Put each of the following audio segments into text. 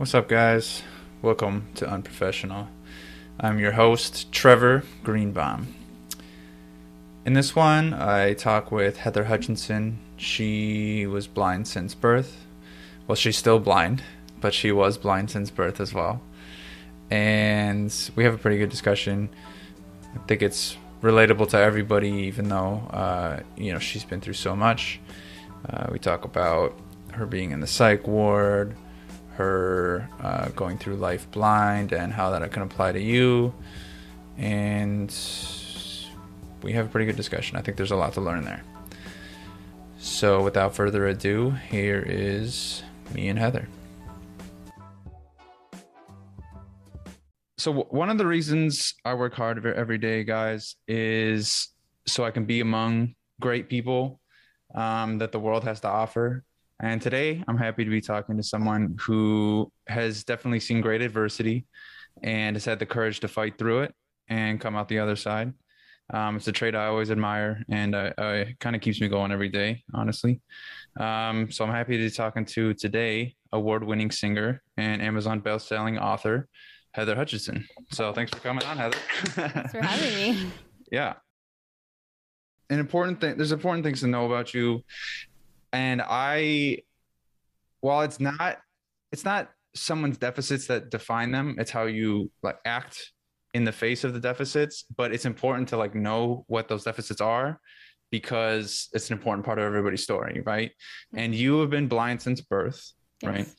What's up, guys? Welcome to Unprofessional. I'm your host, Trevor Greenbaum. In this one, I talk with Heather Hutchinson. She was blind since birth. Well, she's still blind, but she was blind since birth as well. And we have a pretty good discussion. I think it's relatable to everybody, even though, uh, you know, she's been through so much. Uh, we talk about her being in the psych ward, her uh, going through life blind, and how that can apply to you. And we have a pretty good discussion. I think there's a lot to learn there. So, without further ado, here is me and Heather. So, one of the reasons I work hard every day, guys, is so I can be among great people um, that the world has to offer. And today, I'm happy to be talking to someone who has definitely seen great adversity and has had the courage to fight through it and come out the other side. Um, it's a trait I always admire, and it kind of keeps me going every day, honestly. Um, so I'm happy to be talking to today award-winning singer and Amazon best-selling author Heather Hutchinson. So thanks for coming on, Heather. thanks for having me. yeah. An important thing. There's important things to know about you, and I, while it's not, it's not someone's deficits that define them. It's how you like act in the face of the deficits but it's important to like know what those deficits are because it's an important part of everybody's story right and you have been blind since birth yes.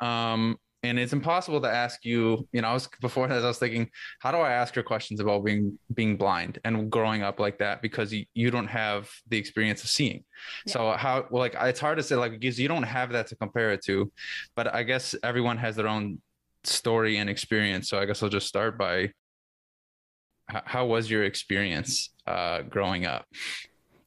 right um and it's impossible to ask you you know i was before as i was thinking how do i ask her questions about being being blind and growing up like that because you, you don't have the experience of seeing yeah. so how well like it's hard to say like because you don't have that to compare it to but i guess everyone has their own story and experience. So I guess I'll just start by how was your experience uh, growing up?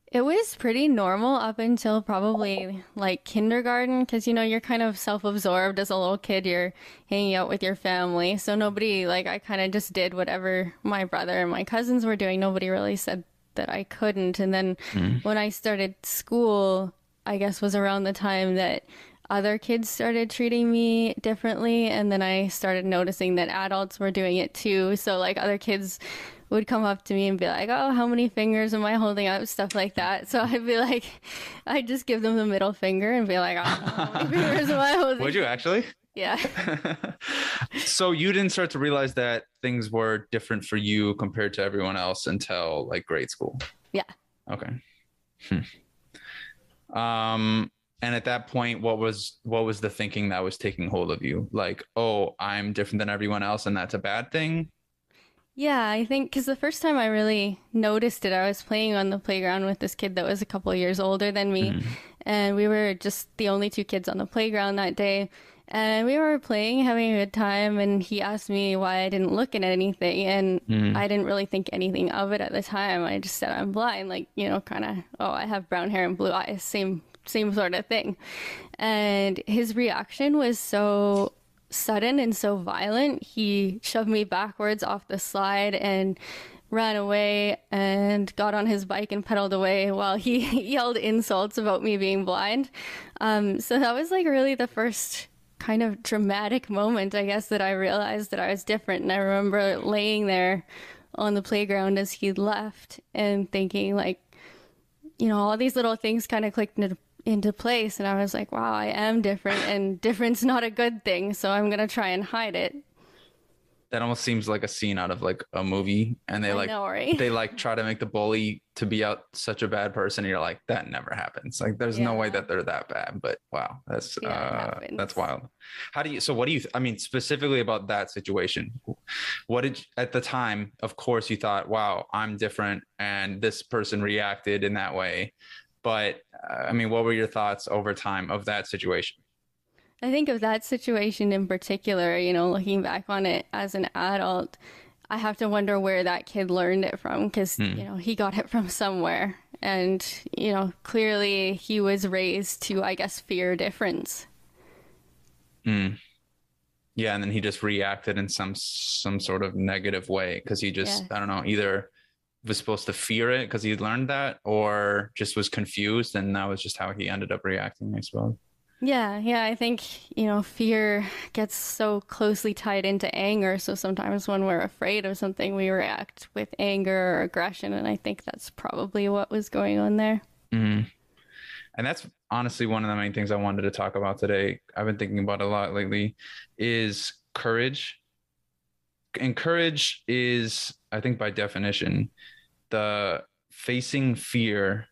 It was pretty normal up until probably like kindergarten because you know you're kind of self-absorbed as a little kid. You're hanging out with your family, so nobody like I kind of just did whatever my brother and my cousins were doing. Nobody really said that I couldn't. And then mm-hmm. when I started school, I guess was around the time that other kids started treating me differently and then I started noticing that adults were doing it too. So like other kids would come up to me and be like, "Oh, how many fingers am I holding up?" stuff like that. So I'd be like, I'd just give them the middle finger and be like, "Oh, how many fingers am I holding?" Would you actually? Yeah. so you didn't start to realize that things were different for you compared to everyone else until like grade school. Yeah. Okay. Hmm. Um and at that point what was what was the thinking that was taking hold of you like oh i'm different than everyone else and that's a bad thing yeah i think because the first time i really noticed it i was playing on the playground with this kid that was a couple years older than me mm-hmm. and we were just the only two kids on the playground that day and we were playing having a good time and he asked me why i didn't look at anything and mm. i didn't really think anything of it at the time i just said i'm blind like you know kind of oh i have brown hair and blue eyes same same sort of thing. And his reaction was so sudden and so violent. He shoved me backwards off the slide and ran away and got on his bike and pedaled away while he yelled insults about me being blind. Um, so that was like really the first kind of dramatic moment, I guess, that I realized that I was different. And I remember laying there on the playground as he left and thinking, like, you know, all these little things kind of clicked into into place and I was like, wow, I am different and different's not a good thing, so I'm going to try and hide it. That almost seems like a scene out of like a movie and they I like know, right? they like try to make the bully to be out such a bad person and you're like that never happens. Like there's yeah. no way that they're that bad, but wow, that's yeah, uh that's wild. How do you so what do you I mean specifically about that situation? What did at the time, of course you thought, wow, I'm different and this person reacted in that way but uh, I mean, what were your thoughts over time of that situation? I think of that situation in particular, you know, looking back on it as an adult, I have to wonder where that kid learned it from because, hmm. you know, he got it from somewhere. And, you know, clearly he was raised to, I guess, fear difference. Hmm. Yeah, and then he just reacted in some some sort of negative way because he just yeah. I don't know either was supposed to fear it because he learned that or just was confused and that was just how he ended up reacting i suppose Yeah, yeah. I think, you know, fear gets so closely tied into anger. So sometimes when we're afraid of something, we react with anger or aggression. And I think that's probably what was going on there. Mm-hmm. And that's honestly one of the main things I wanted to talk about today. I've been thinking about a lot lately is courage. And courage is, I think, by definition, the facing fear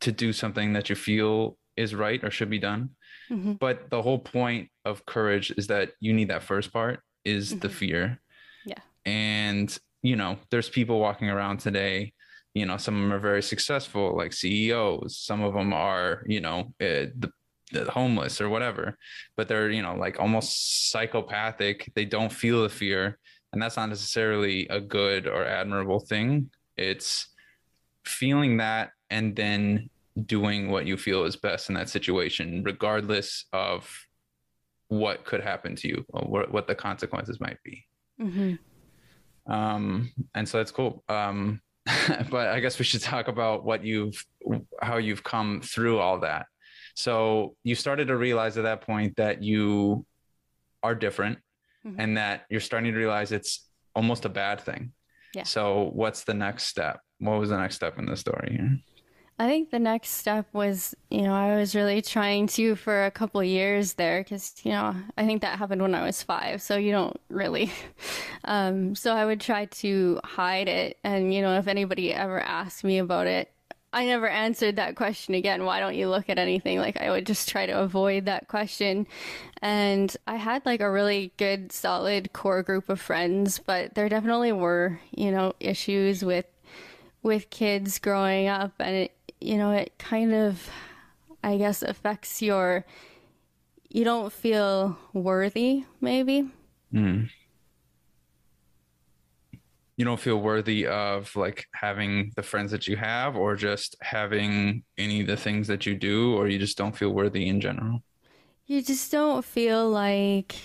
to do something that you feel is right or should be done. Mm-hmm. But the whole point of courage is that you need that first part is mm-hmm. the fear. Yeah. And, you know, there's people walking around today, you know, some of them are very successful, like CEOs. Some of them are, you know, uh, the homeless or whatever, but they're, you know, like almost psychopathic. They don't feel the fear. And that's not necessarily a good or admirable thing. It's feeling that and then doing what you feel is best in that situation, regardless of what could happen to you or what, the consequences might be. Mm-hmm. Um, and so that's cool. Um, but I guess we should talk about what you've, how you've come through all that. So you started to realize at that point that you are different mm-hmm. and that you're starting to realize it's almost a bad thing. Yeah. So what's the next step? What was the next step in the story here? I think the next step was, you know, I was really trying to for a couple years there because, you know, I think that happened when I was five. So you don't really. Um, so I would try to hide it. And, you know, if anybody ever asked me about it, I never answered that question again. Why don't you look at anything? Like I would just try to avoid that question. And I had like a really good, solid core group of friends, but there definitely were, you know, issues with with kids growing up and it, you know, it kind of, I guess, affects your, you don't feel worthy, maybe. Mm. You don't feel worthy of like having the friends that you have, or just having any of the things that you do, or you just don't feel worthy in general? You just don't feel like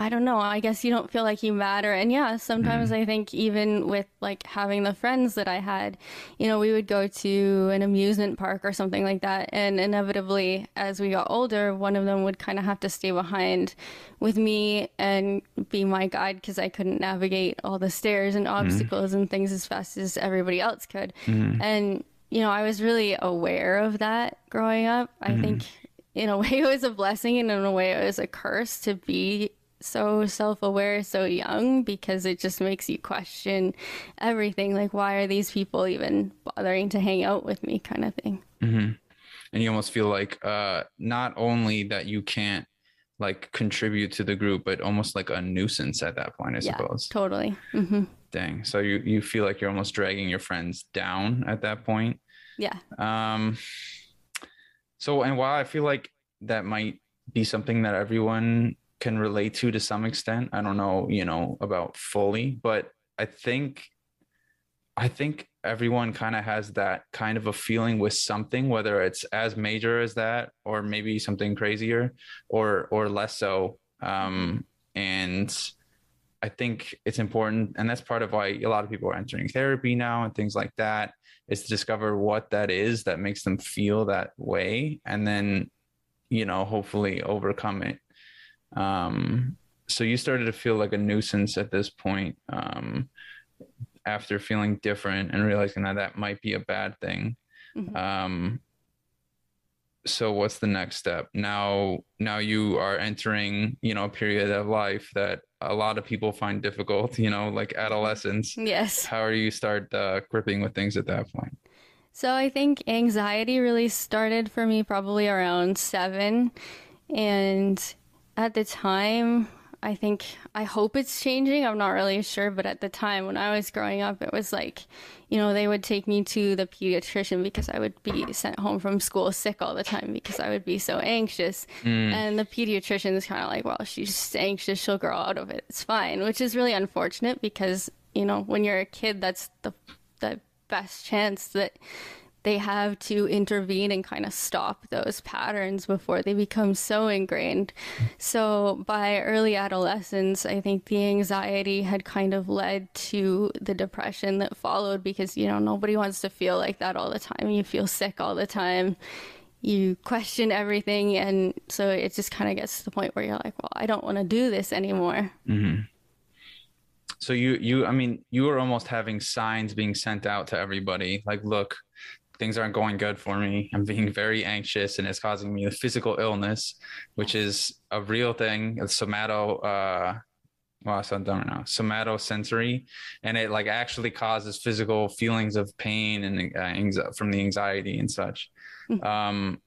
I don't know. I guess you don't feel like you matter. And yeah, sometimes mm. I think even with like having the friends that I had, you know, we would go to an amusement park or something like that. And inevitably, as we got older, one of them would kind of have to stay behind with me and be my guide because I couldn't navigate all the stairs and mm-hmm. obstacles mm. and things as fast as everybody else could. Mm. And, you know, I was really aware of that growing up. I think in a way it was a blessing and in a way it was a curse to be so self aware so young because it just makes you question everything. Like, why are these people even bothering to hang out with me, kind of thing. Mm-hmm. And you almost feel like uh, not only that you can't like contribute to the group, but almost like a nuisance at that point, I yeah, suppose. Totally. Mm-hmm. Dang. So you, you feel like you're almost dragging your friends down at that point. Yeah. Um, so, and while I feel like that might be something that everyone can relate to to some extent. I don't know, you know, about fully, but I think I think everyone kind of has that kind of a feeling with something, whether it's as major as that or maybe something crazier or or less so. Um, and I think it's important, and that's part of why a lot of people are entering therapy now and things like that, is to discover what that is that makes them feel that way, and then, you know, hopefully overcome it um, so you started to feel like a nuisance at this point um, after feeling different and realizing that that might be a bad thing. Mm-hmm. Um, so what's the next step now? Now you are entering, you know, a period of life that a lot of people find difficult. You know, like adolescence. Yes. How do you start uh, gripping with things at that point? So I think anxiety really started for me probably around seven, and at the time, I think I hope it's changing. I'm not really sure, but at the time when I was growing up, it was like, you know, they would take me to the pediatrician because I would be sent home from school sick all the time because I would be so anxious. Mm. And the pediatrician is kind of like, well, she's just anxious, she'll grow out of it. It's fine, which is really unfortunate because, you know, when you're a kid, that's the the best chance that they have to intervene and kind of stop those patterns before they become so ingrained. So by early adolescence, I think the anxiety had kind of led to the depression that followed because, you know, nobody wants to feel like that all the time. You feel sick all the time. you question everything and so it just kind of gets to the point where you're like well i don't want to do this anymore mm-hmm. so you you i mean you were almost having signs being sent out to everybody like look things aren't going good for me i'm being very anxious and it's causing me a physical illness which is a real thing it's somato uh well, I don't know, somatosensory, and it like actually causes physical feelings of pain and uh, from the anxiety and such. Mm-hmm. Um,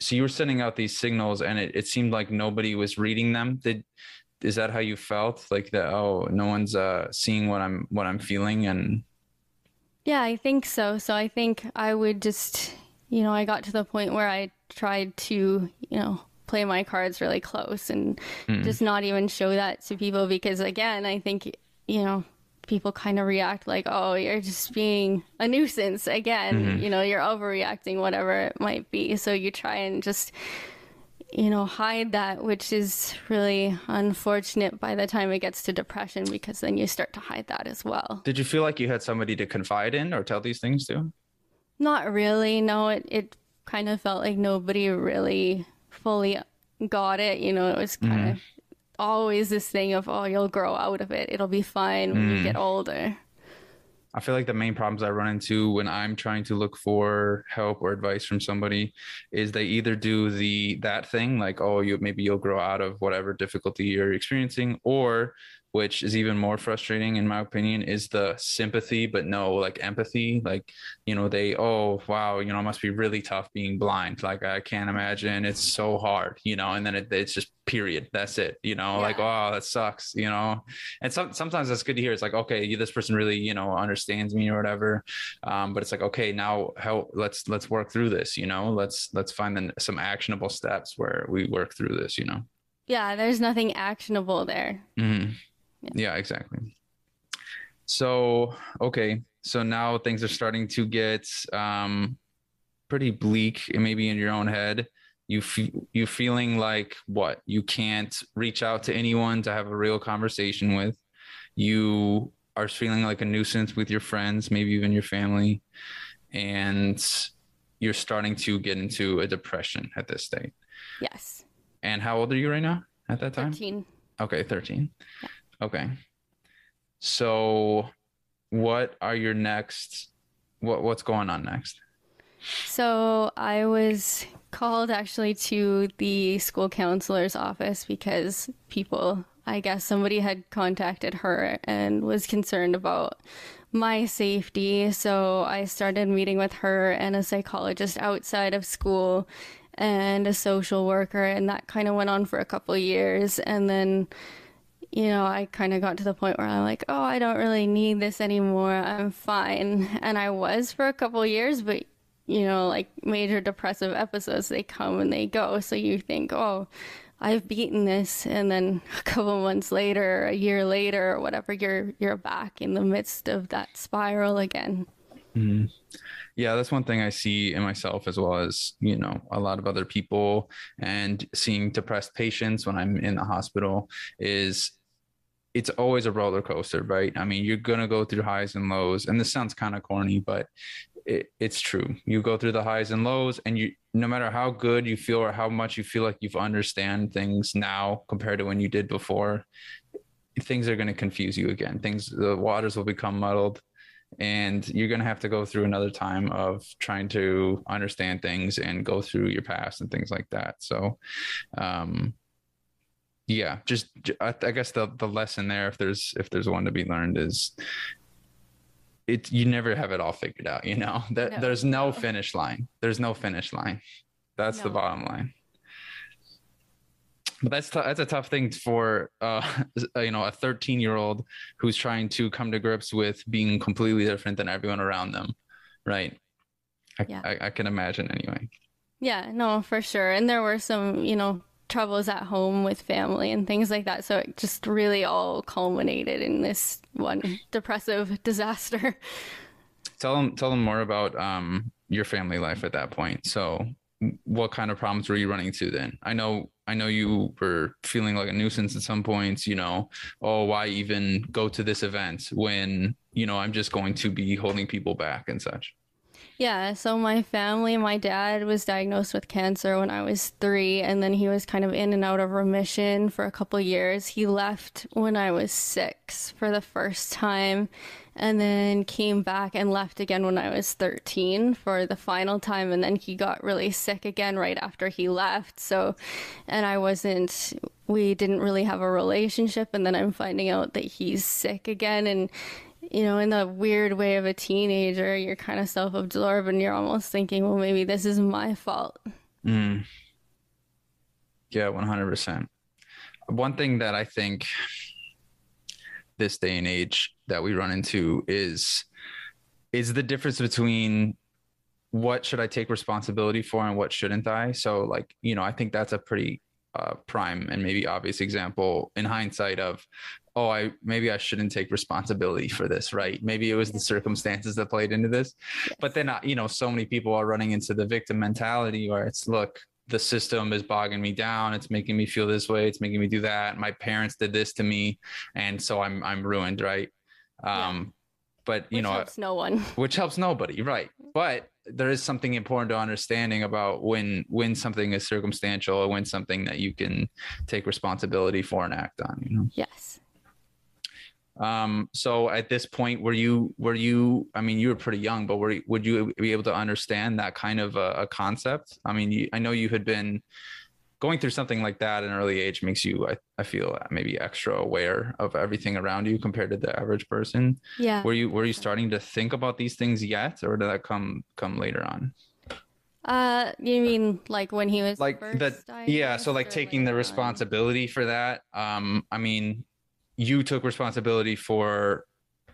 so you were sending out these signals, and it, it seemed like nobody was reading them. Did is that how you felt? Like that? Oh, no one's uh, seeing what I'm what I'm feeling, and yeah, I think so. So I think I would just, you know, I got to the point where I tried to, you know, play my cards really close and mm. just not even show that to people because again, I think, you know, people kind of react like, oh, you're just being a nuisance again. Mm-hmm. You know, you're overreacting, whatever it might be. So you try and just, you know, hide that, which is really unfortunate by the time it gets to depression because then you start to hide that as well. Did you feel like you had somebody to confide in or tell these things to? Not really. No, it, it kind of felt like nobody really fully got it. You know, it was kind mm-hmm. of always this thing of, oh, you'll grow out of it. It'll be fine when mm. you get mm. older. I feel like the main problems I run into when I'm trying to look for help or advice from somebody is they either do the that thing like oh you maybe you'll grow out of whatever difficulty you're experiencing or which is even more frustrating in my opinion is the sympathy but no like empathy. Like you know they oh wow you know it must be really tough being blind. Like i can't imagine. It's so hard you know and then it, it's just period. That's it you know yeah. like oh that sucks you know? And some, sometimes that's good to hear. It's like okay this person really you know understands me or whatever. Um, but it's like okay now how let's let's work through this you know? Let's let's find the, some actionable steps where we work through this you know? Yeah there's nothing actionable there. Mm-hmm. Yeah. yeah, exactly. So, okay. So now things are starting to get um, pretty bleak, and maybe in your own head. You feel you feeling like what? You can't reach out to anyone to have a real conversation with. You are feeling like a nuisance with your friends, maybe even your family, and you're starting to get into a depression at this state. Yes. And how old are you right now at that time? 13. Okay, 13. Yeah. Okay. So what are your next what what's going on next? So I was called actually to the school counselor's office because people I guess somebody had contacted her and was concerned about my safety. So I started meeting with her and a psychologist outside of school and a social worker and that kind of went on for a couple years and then you know, I kind of got to the point where I'm like, oh, I don't really need this anymore. I'm fine. And I was for a couple years, but, you know, like major depressive episodes, they come and they go. So you think, oh, I've beaten this. And then a couple months later, a year later, or whatever, you're, you're back in the midst of that spiral again. Mm-hmm. Yeah, that's one thing I see in myself as well as, you know, a lot of other people and seeing depressed patients when I'm in the hospital is it's always a roller coaster, right? I mean, you're gonna go through highs and lows, and this sounds kind of corny, but it, it's true. You go through the highs and lows, and you no matter how good you feel or how much you feel like you've understand things now compared to when you did before, things are gonna confuse you again. Things the waters will become muddled. And you're going to have to go through another time of trying to understand things and go through your past and things like that. So, um, yeah just I, I guess the the lesson there if there's if there's one to be learned is it you never have it all figured out you know? That no. there's no finish line. There's no finish line. That's no. the bottom line. But that's t- that's a tough thing for uh you know a 13 year old who's trying to come to grips with being completely different than everyone around them right? I, yeah. I, I can imagine anyway. Yeah no for sure. And there were some you know troubles at home with family and things like that. So it just really all culminated in this one depressive disaster. Tell them, tell them more about um, your family life at that point. So, what kind of problems were you running into then? I know, I know you were feeling like a nuisance at some points. You know, oh, why even go to this event when you know I'm just going to be holding people back and such. Yeah, so my family, my dad was diagnosed with cancer when I was three, and then he was kind of in and out of remission for a couple years. He left when I was six for the first time, and then came back and left again when I was 13 for the final time, and then he got really sick again right after he left. So, and I wasn't, we didn't really have a relationship, and then I'm finding out that he's sick again, and you know, in the weird way of a teenager, you're kind of self absorbed and you're almost thinking, well, maybe this is my fault. Mm. Yeah, 100%. One thing that I think this day and age that we run into is is the difference between what should I take responsibility for and what shouldn't I? So like, you know, I think that's a pretty uh, prime and maybe obvious example in hindsight of oh i maybe i shouldn't take responsibility for this right? Maybe it was the circumstances that played into this. Yes. but then uh, you know so many people are running into the victim mentality where it's look the system is bogging me down. It's making me feel this way. It's making me do that. My parents did this to me and so i'm i'm ruined right? Um yeah. but you which know helps no one. which helps nobody right? But there is something important to understanding about when when something is circumstantial or when something that you can take responsibility for and act on you know? Yes um so at this point were you were you i mean you were pretty young but were would you be able to understand that kind of a, a concept? I mean you, i know you had been going through something like that at an early age makes you I, I feel maybe extra aware of everything around you compared to the average person. Yeah. Were you were you starting to think about these things yet or did that come come later on? Uh you mean like when he was like that yeah so like taking the responsibility on? for that um i mean you took responsibility for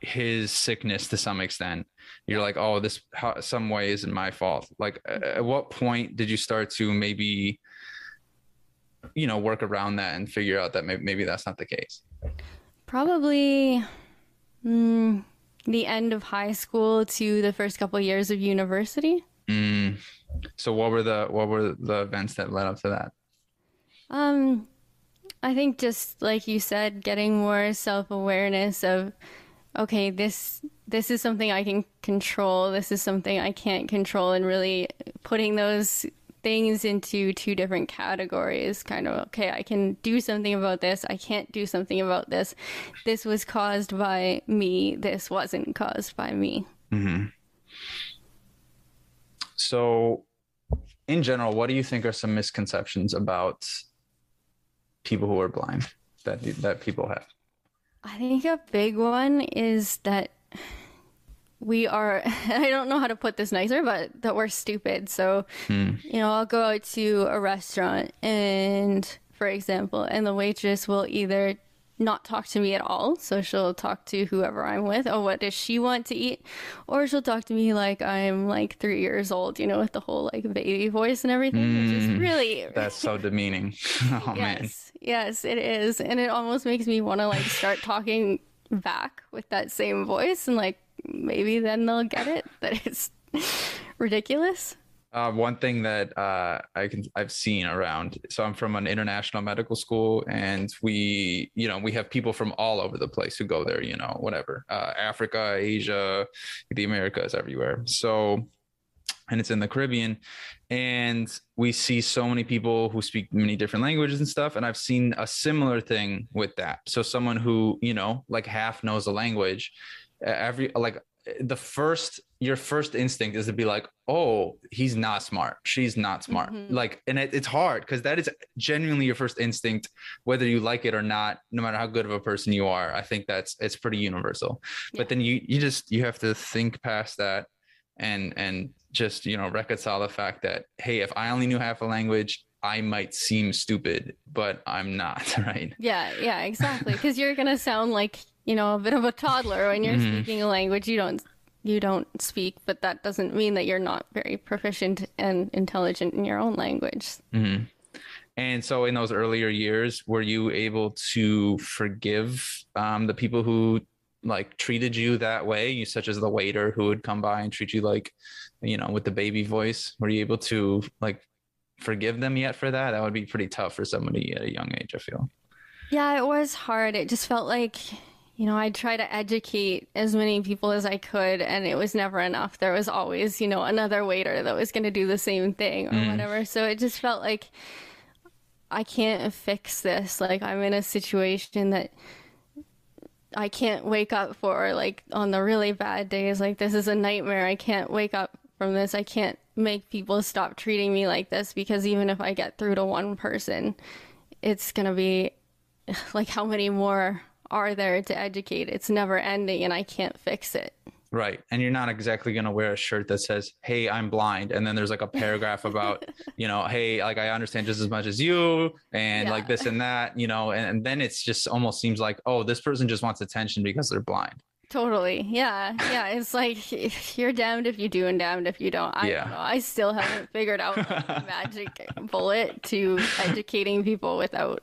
his sickness to some extent. You're like oh this how, some way isn't my fault. Like at what point did you start to maybe you know work around that and figure out that maybe, maybe that's not the case? Probably mm, the end of high school to the first couple of years of university. Mm. so what were the what were the events that led up to that? Um i think just like you said getting more self-awareness of okay this this is something i can control. This is something i can't control and really putting those things into two different categories kind of okay i can do something about this i can't do something about this. This was caused by me this wasn't caused by me. Mm-hmm. so in general what do you think are some misconceptions about people who are blind that that people have i think a big one is that we are i don't know how to put this nicer but that we're stupid so hmm. you know i'll go out to a restaurant and for example and the waitress will either not talk to me at all. So she'll talk to whoever i'm with. Oh what does she want to eat? Or she'll talk to me like i'm like three years old you know with the whole like baby voice and everything mm, which is hmm. really that's so demeaning. Oh yes, man. Yes. It is. And it almost makes me want to like start talking back with that same voice and like maybe then they'll get it that it's ridiculous. Uh, one thing that uh, I can I've seen around. So I'm from an international medical school, and we you know we have people from all over the place who go there. You know, whatever, uh, Africa, Asia, the Americas, everywhere. So, and it's in the Caribbean, and we see so many people who speak many different languages and stuff. And I've seen a similar thing with that. So someone who you know like half knows a language every like the first your first instinct is to be like oh he's not smart she's not smart mm-hmm. like and it, it's hard because that is genuinely your first instinct whether you like it or not no matter how good of a person you are i think that's it's pretty universal yeah. but then you you just you have to think past that and and just you know reconcile the fact that hey if i only knew half a language I might seem stupid, but I'm not, right? Yeah, yeah, exactly. Because you're gonna sound like you know a bit of a toddler. When you're mm-hmm. speaking a language you don't you don't speak but that doesn't mean that you're not very proficient and intelligent in your own language. Mm-hmm. and so in those earlier years were you able to forgive um, the people who like treated you that way you such as the waiter who would come by and treat you like you know with the baby voice? Were you able to like forgive them yet for that? That would be pretty tough for somebody at a young age i feel. Yeah it was hard. It just felt like you know, I'd try to educate as many people as I could, and it was never enough. There was always, you know, another waiter that was going to do the same thing or mm. whatever. So it just felt like I can't fix this. Like, I'm in a situation that I can't wake up for. Like, on the really bad days, like, this is a nightmare. I can't wake up from this. I can't make people stop treating me like this because even if I get through to one person, it's going to be like how many more are there to educate? It's never ending and I can't fix it. Right. And you're not exactly going to wear a shirt that says, Hey, I'm blind. And then there's like a paragraph about, you know, Hey, like I understand just as much as you and yeah. like this and that, you know, and, and then it's just almost seems like, oh, this person just wants attention because they're blind. Totally. Yeah. Yeah. It's like you're damned if you do and damned if you don't. I yeah. don't know. I still haven't figured out the magic bullet to educating people without,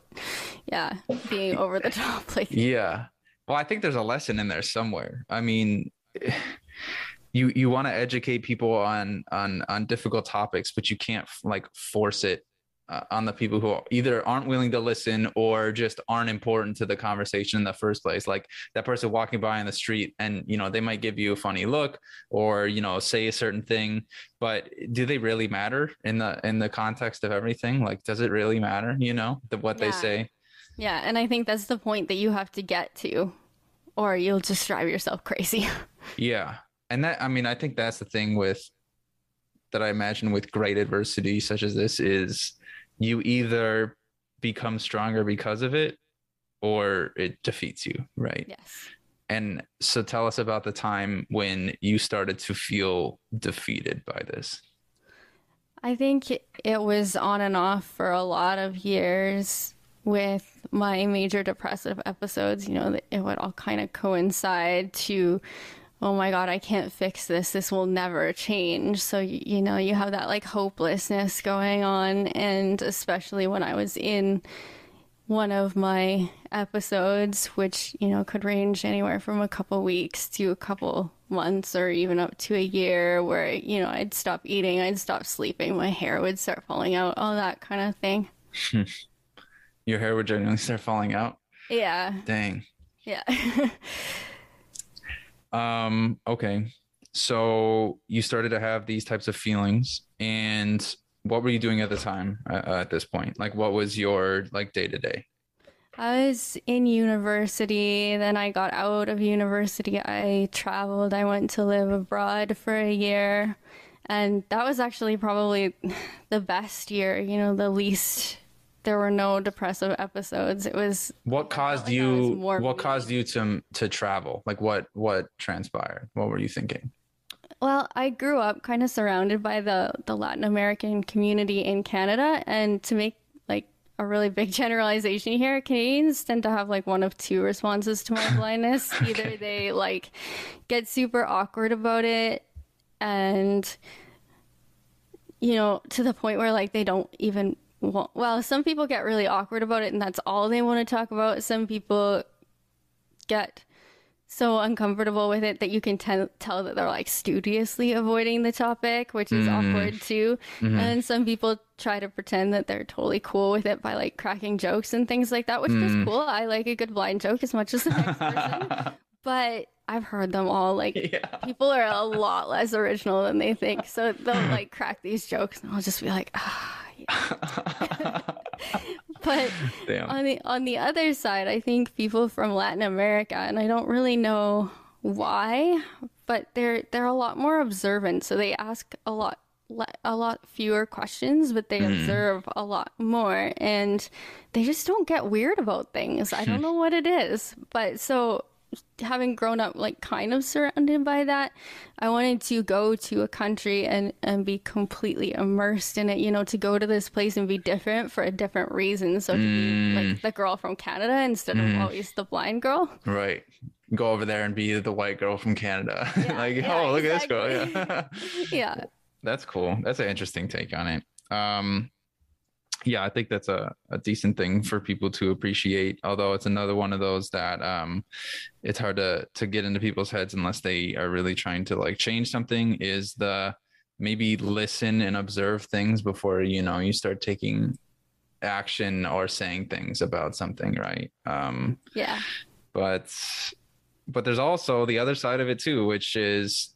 yeah, being over the top. Like, yeah. Well, I think there's a lesson in there somewhere. I mean, you you want to educate people on on on difficult topics, but you can't like force it uh, on the people who either aren't willing to listen or just aren't important to the conversation in the first place. Like that person walking by on the street and you know they might give you a funny look or you know say a certain thing but do they really matter in the in the context of everything? Like does it really matter you know the, what yeah. they say? Yeah and i think that's the point that you have to get to or you'll just drive yourself crazy. Yeah and that i mean i think that's the thing with that i imagine with great adversity such as this is you either become stronger because of it or it defeats you, right? Yes. And so tell us about the time when you started to feel defeated by this. I think it was on and off for a lot of years with my major depressive episodes. You know, it would all kind of coincide to oh my god i can't fix this. This will never change. So you know you have that like hopelessness going on. And especially when i was in one of my episodes which you know could range anywhere from a couple weeks to a couple months or even up to a year where you know i'd stop eating i'd stop sleeping my hair would start falling out all that kind of thing. Your hair would generally start falling out? Yeah. Dang. Yeah Um, okay. So you started to have these types of feelings and what were you doing at the time uh, at this point? Like what was your like day to day? I was in university, then I got out of university. I traveled. I went to live abroad for a year. And that was actually probably the best year, you know, the least there were no depressive episodes. It was what caused like you what caused you to to travel? Like what what transpired? What were you thinking? Well, I grew up kind of surrounded by the the Latin American community in Canada and to make like a really big generalization here, Canadians tend to have like one of two responses to my blindness. okay. Either they like get super awkward about it and you know, to the point where like they don't even well, well, some people get really awkward about it and that's all they want to talk about. Some people get so uncomfortable with it that you can t- tell that they're like studiously avoiding the topic, which is mm. awkward too. Mm-hmm. And some people try to pretend that they're totally cool with it by like cracking jokes and things like that, which mm. is cool. I like a good blind joke as much as the next person. But I've heard them all. Like yeah. people are a lot less original than they think. So they'll like crack these jokes and I'll just be like, ah but Damn. on the on the other side, I think people from Latin America, and I don't really know why, but they're they're a lot more observant. So they ask a lot a lot fewer questions, but they mm. observe a lot more, and they just don't get weird about things. I don't know what it is, but so having grown up like kind of surrounded by that, I wanted to go to a country and and be completely immersed in it. You know, to go to this place and be different for a different reason. So to mm. be like mm. the girl from Canada instead mm. of always the blind girl. Right. Go over there and be the white girl from Canada. Yeah, like, yeah, oh, look exactly. at this girl. Yeah. yeah. That's cool. That's an interesting take on it. Um, yeah, I think that's a, a decent thing for people to appreciate. Although it's another one of those that um, it's hard to to get into people's heads unless they are really trying to like change something. Is the maybe listen and observe things before you know you start taking action or saying things about something, right? Um, yeah. But but there's also the other side of it too, which is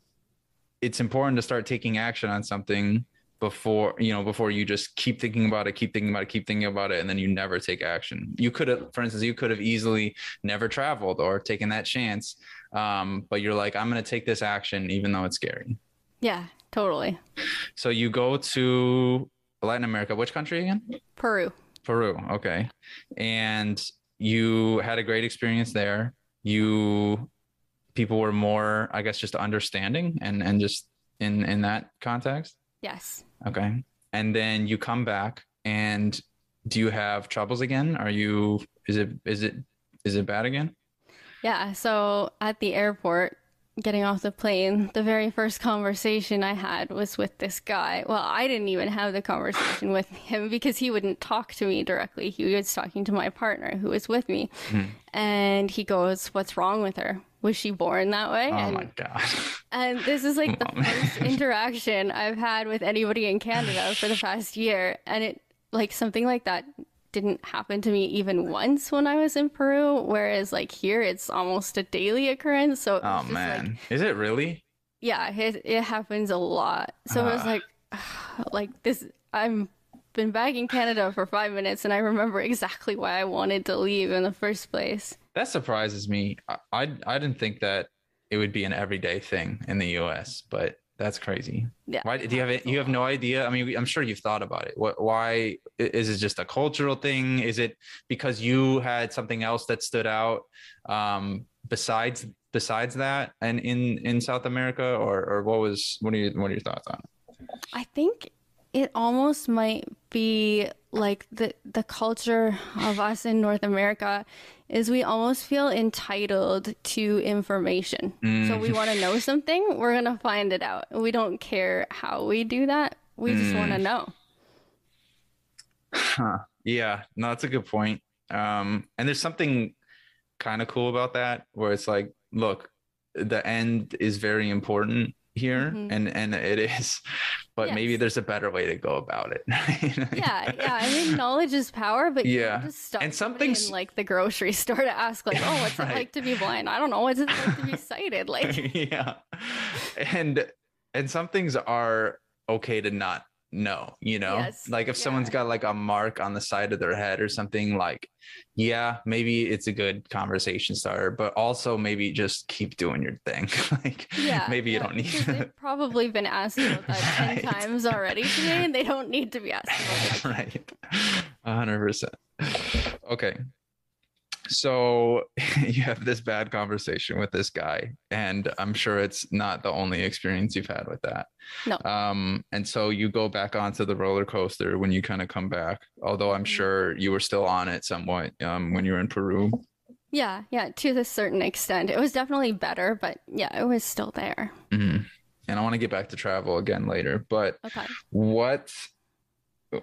it's important to start taking action on something before you know before you just keep thinking about it keep thinking about it keep thinking about it and then you never take action you could have for instance you could have easily never traveled or taken that chance um, but you're like i'm going to take this action even though it's scary Yeah, totally. so you go to latin america which country again Peru. Peru. Okay. And you had a great experience there. You people were more, I guess, just understanding and and just in in that context. Yes. Okay. And then you come back and do you have troubles again? Are you is it is it is it bad again? Yeah. So at the airport, getting off the plane, the very first conversation I had was with this guy. Well, I didn't even have the conversation with him because he wouldn't talk to me directly. He was talking to my partner who was with me. Hmm. And he goes, What's wrong with her? Was she born that way? Oh and, my god. and this is like the man. first interaction I've had with anybody in Canada for the past year. And it, like, something like that didn't happen to me even once when I was in Peru. Whereas, like, here it's almost a daily occurrence. So, Oh just, like, man. Is it really? yeah, it, it happens a lot. So it was like, like this. I'm been back in Canada for five minutes, and I remember exactly why I wanted to leave in the first place. That surprises me. I, I I didn't think that it would be an everyday thing in the US, but that's crazy. Yeah. Why do you have it? You have no idea. I mean, I'm sure you've thought about it. What? Why is it just a cultural thing? Is it because you had something else that stood out um, besides besides that, and in in South America, or or what was? What are you? What are your thoughts on it? I think it almost might be like the the culture of us in North America is we almost feel entitled to information. So we want to know something, we're going to find it out. We don't care how we do that. We just want to know. Huh. Yeah, no, that's a good point. Um, and there's something kind of cool about that, where it's like, look, the end is very important here, Mhm. and and it is, but maybe there's a better way to go about it. Yeah, yeah. I mean, knowledge is power, but Yeah. just stop And some somebody things- in like the grocery store to ask, like, "Oh, what's Right. it like to be blind?" I don't know. What's it like to be sighted? Like, yeah, and and some things are okay to not know. You know, Yes, like if someone's got like a mark on the side of their head or something, like yeah, maybe it's a good conversation starter, but also maybe just keep doing your thing. like yeah, maybe you yeah, don't need they've probably been asked about that ten times already today, and they don't need to be asked right. A hundred percent. Okay. So you have this bad conversation with this guy, and I'm sure it's not the only experience you've had with that. No. Um, and so you go back onto the roller coaster when you kind of come back, although I'm Mhm. sure you were still on it somewhat um, when you were in Peru. Yeah, yeah. To a certain extent, it was definitely better, but yeah, it was still there. Mhm. And I want to get back to travel again later, but Okay. what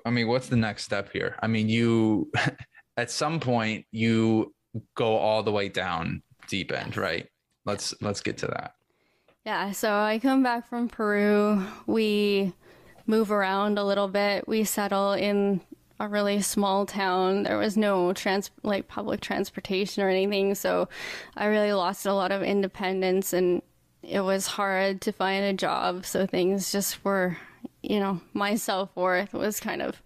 i mean what's the next step here i mean you at some point you go all the way down deep end right let's let's get to that Yeah, so I come back from Peru. We move around a little bit. We settle in a really small town. There was no trans like public transportation or anything, so I really lost a lot of independence and it was hard to find a job, so things just were you know, my self worth was kind of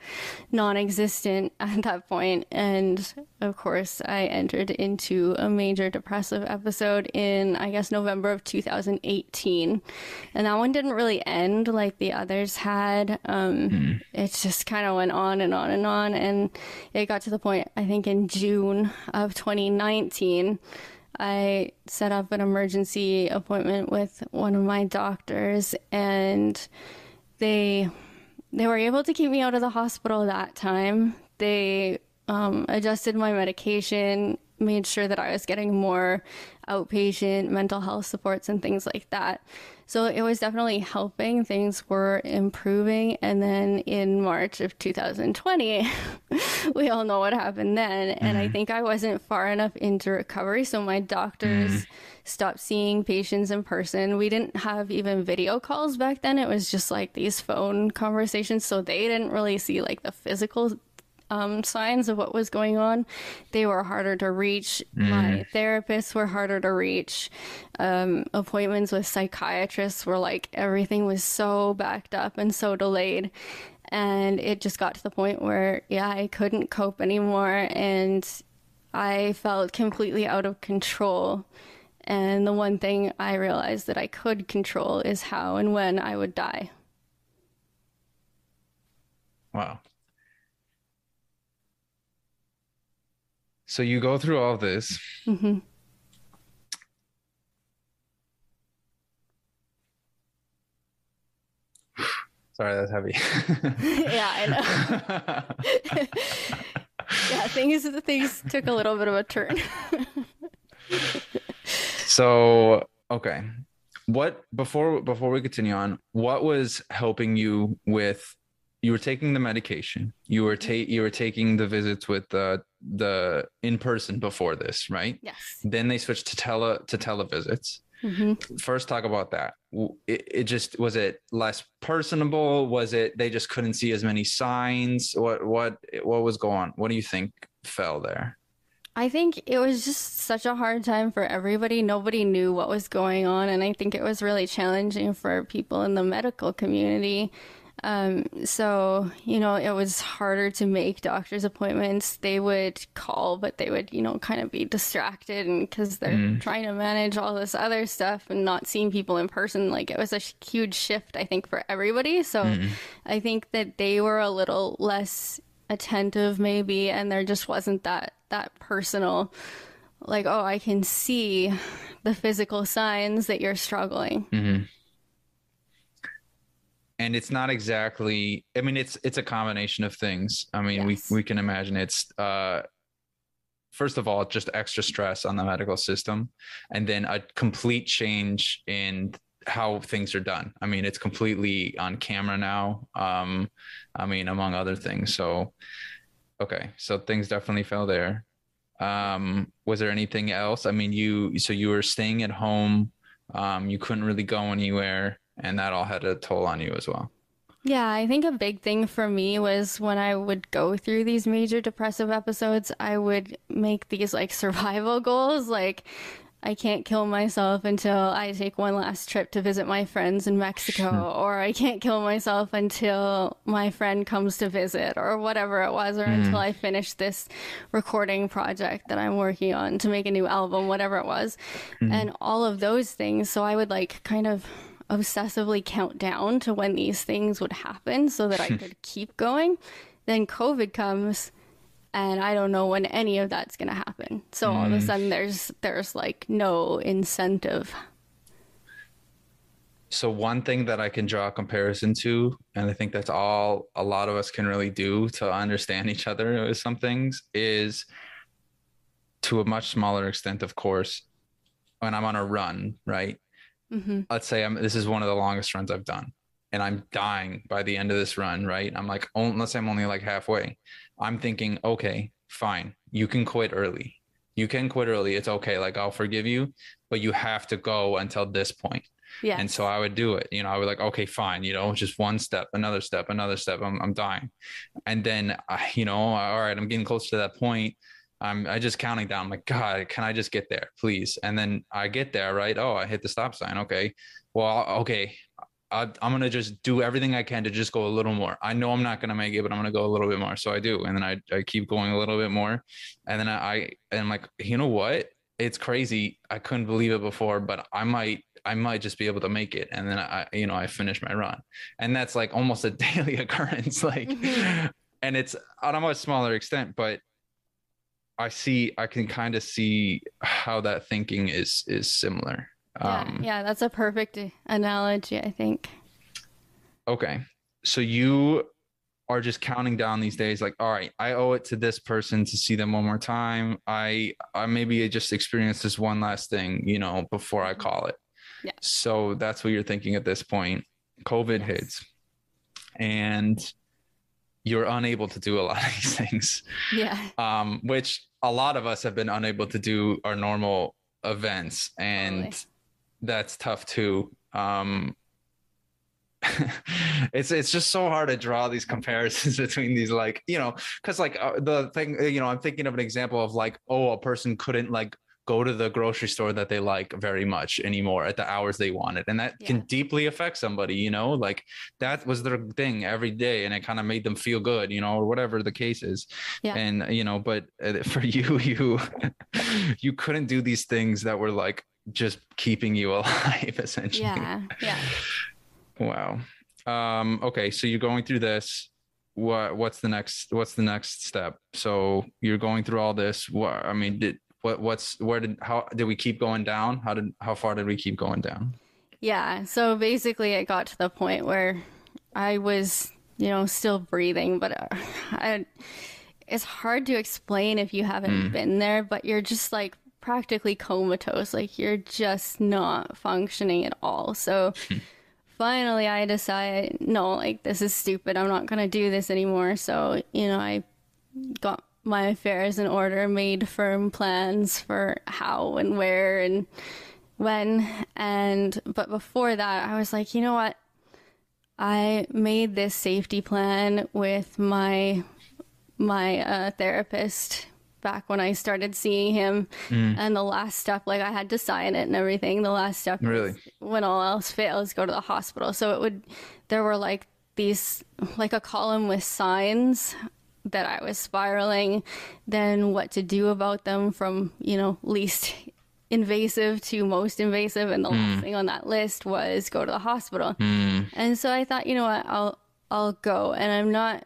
non existent at that point. And of course, I entered into a major depressive episode in, I guess, November of 2018. And that one didn't really end like the others had. Um, It just kind of went on and on and on. And it got to the point, I think, in June of 2019. I set up an emergency appointment with one of my doctors and they they were able to keep me out of the hospital that time. They um, adjusted my medication, made sure that I was getting more outpatient mental health supports and things like that. So it was definitely helping. Things were improving. And then in March of 2020, we all know what happened then. And I mm-hmm. think I wasn't far enough into recovery. So my doctors mm-hmm. stopped seeing patients in person. We didn't have even video calls back then. It was just like these phone conversations. So they didn't really see like the physical um, signs of what was going on. They were harder to reach. Mm. My therapists were harder to reach. Um, appointments with psychiatrists were like everything was so backed up and so delayed. And it just got to the point where, yeah, I couldn't cope anymore. And I felt completely out of control. And the one thing I realized that I could control is how and when I would die. Wow. So you go through all this. Mm-hmm. Sorry, that's heavy. yeah, I know. yeah, things things took a little bit of a turn. so, okay. What before before we continue on, what was helping you with you were taking the medication you were ta- you were taking the visits with the the in person before this right? Yes. Then they switched to tele to televisits. Mm-hmm. first talk about that. It, it just was it less personable? Was it they just couldn't see as many signs? What what what was going on? What do you think fell there? I think it was just such a hard time for everybody. Nobody knew what was going on. And I think it was really challenging for people in the medical community um, so, you know, it was harder to make doctor's appointments. They would call, but they would, you know, kind of be distracted and because they're mm. trying to manage all this other stuff and not seeing people in person. Like it was a huge shift, I think, for everybody. So mm. I think that they were a little less attentive, maybe, and there just wasn't that, that personal, like, oh, I can see the physical signs that you're struggling. Mm-hmm and it's not exactly i mean it's it's a combination of things. I mean yes. we we can imagine it's uh first of all just extra stress on the medical system and then a complete change in how things are done. I mean it's completely on camera now um i mean among other things. So okay. So things definitely fell there. Um was there anything else? I mean you so you were staying at home. Um you couldn't really go anywhere and that all had a toll on you as well. Yeah, I think a big thing for me was when I would go through these major depressive episodes, I would make these like survival goals. Like, I can't kill myself until I take one last trip to visit my friends in Mexico, or I can't kill myself until my friend comes to visit, or whatever it was, or mm. until I finish this recording project that I'm working on to make a new album, whatever it was. Mm. And all of those things. So I would like kind of obsessively count down to when these things would happen so that I could keep going. Then COVID comes and I don't know when any of that's going to happen. So mm. all of a mm. sudden there's there's like no incentive. So one thing that I can draw a comparison to and I think that's all a lot of us can really do to understand each other with some things is to a much smaller extent of course when I'm on a run, right? Mm-hmm. Let's say I'm this is one of the longest runs I've done and I'm dying by the end of this run, right? I'm like, oh, unless I'm only like halfway, I'm thinking, okay, fine, you can quit early. You can quit early. It's okay. Like I'll forgive you, but you have to go until this point. Yeah. And so I would do it. You know, I would like, okay, fine. You know, just one step, another step, another step. I'm, I'm dying. And then, uh, you know, all right, I'm getting close to that point. I'm I just counting down. I'm like, God, can I just get there, please? And then I get there, right? Oh, I hit the stop sign. Okay. Well, okay. I, am gonna just do everything I can to just go a little more. I know I'm not gonna make it, but I'm gonna go a little bit more. So I do, and then I, I keep going a little bit more, and then I, I and I'm like, you know what? It's crazy. I couldn't believe it before, but I might I might just be able to make it, and then I you know I finish my run, and that's like almost a daily occurrence, like, mm-hmm. and it's on a much smaller extent, but I see I can kind of see how that thinking is is similar. Yeah, um, yeah, that's a perfect analogy, I think. Okay. So you are just counting down these days like all right i owe it to this person to see them one more time i i maybe just experience this one last thing you know before i mm-hmm. call it yeah so that's what you're thinking at this point covid yes. hits and you're unable to do a lot of these things. Yeah. Um which a lot of us have been unable to do our normal events and totally. that's tough too. Um it's it's just so hard to draw these comparisons between these like you know because like uh, the thing you know i'm thinking of an example of like oh a person couldn't like go to the grocery store that they like very much anymore at the hours they wanted and that yeah. can deeply affect somebody you know? Like that was their thing every day and it kind of made them feel good you know or whatever the case is. Yeah. and you know but uh, for you you you couldn't do these things that were like just keeping you alive essentially. Yeah yeah. Wow. Um okay so you're going through this. What what's the next what's the next step? So you're going through all this. What i mean did what what's where did how did we keep going down? How did how far did we keep going down? Yeah so basically it got to the point where i was you know still breathing but uh, I, it's hard to explain if you haven't mm. been there but you're just like practically comatose like you're just not functioning at all. So finally i decided no like this is stupid. I'm not going to do this anymore. So you know i got my affairs in order, made firm plans for how and where and when. And, but before that, I was like, you know what? I made this safety plan with my, my uh, therapist back when I started seeing him. Mm. And the last step, like I had to sign it and everything. The last step, really, when all else fails, go to the hospital. So it would, there were like these, like a column with signs that I was spiraling, then what to do about them from, you know, least invasive to most invasive and the mm. last thing on that list was go to the hospital. Mm. And so I thought, you know what, I'll I'll go and I'm not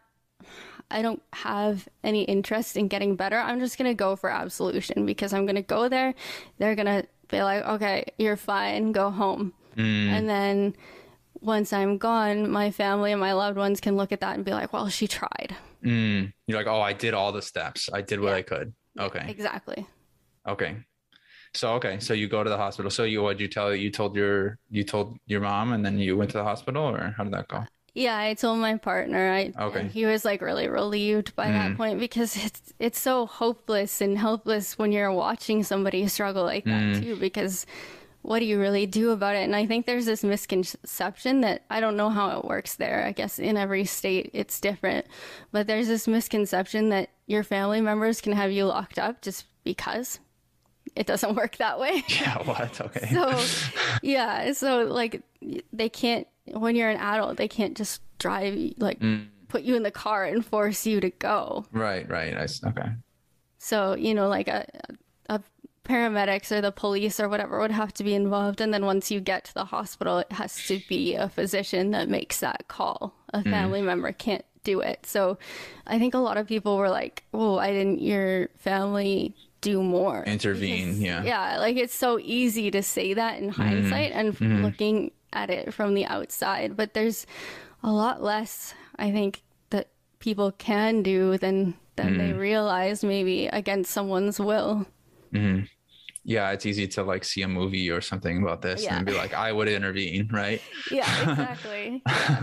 I don't have any interest in getting better. I'm just going to go for absolution because I'm going to go there. They're going to be like, "Okay, you're fine. Go home." Mm. And then once I'm gone, my family and my loved ones can look at that and be like, "Well, she tried." Mm, you're like, oh, I did all the steps. I did what yeah. I could. Okay. Exactly. Okay. So okay, so you go to the hospital. So you what you tell you told your you told your mom and then you went to the hospital or how did that go? Yeah, I told my partner. I okay. he was like really relieved by mm. that point because it's it's so hopeless and helpless when you're watching somebody struggle like that mm. too because what do you really do about it? And I think there's this misconception that I don't know how it works there. I guess in every state it's different, but there's this misconception that your family members can have you locked up just because it doesn't work that way. Yeah, what? Okay. so, yeah, so like they can't when you're an adult, they can't just drive like mm. put you in the car and force you to go. Right, right. I, okay. So, you know, like a paramedics or the police or whatever would have to be involved. And then once you get to the hospital, it has to be a physician that makes that call. A mm. family mm. member can't do it. So I think a lot of people were like, oh, why didn't your family do more? Intervene. Because, yeah. Yeah. Like it's so easy to say that in mm-hmm. hindsight mm. and mm. looking at it from the outside. But there's a lot less, I think, that people can do than than they realize maybe against someone's will. Mm-hmm yeah, it's easy to like see a movie or something about this yeah. and be like, I would intervene, right? Yeah, exactly.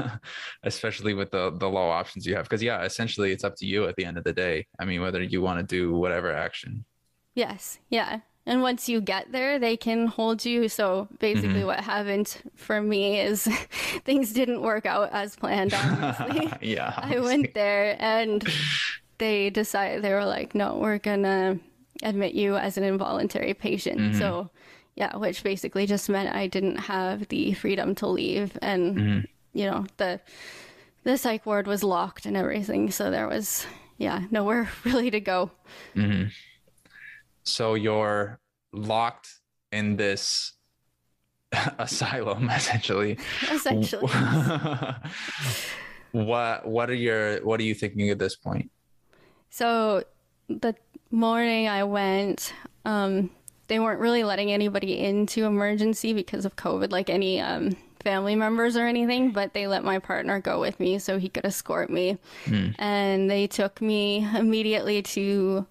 Especially with the the low options you have, because yeah, essentially it's up to you at the end of the day. I mean, whether you want to do whatever action. Yes. Yeah. And once you get there, they can hold you. So basically, mm-hmm. what happened for me is things didn't work out as planned. Honestly, yeah. I went there and they decided they were like, "No, we're gonna admit you as an involuntary patient. Mm-hmm. So, yeah, which basically just meant I didn't have the freedom to leave, and mm-hmm. you know the the psych ward was locked and everything. So there was yeah nowhere really to go. Mm-hmm. So you're locked in this asylum essentially. Essentially. what what are your what are you thinking at this point? So the morning I went, um, they weren't really letting anybody into emergency because of COVID, like any um, family members or anything, but they let my partner go with me so he could escort me. Mm. And they took me immediately to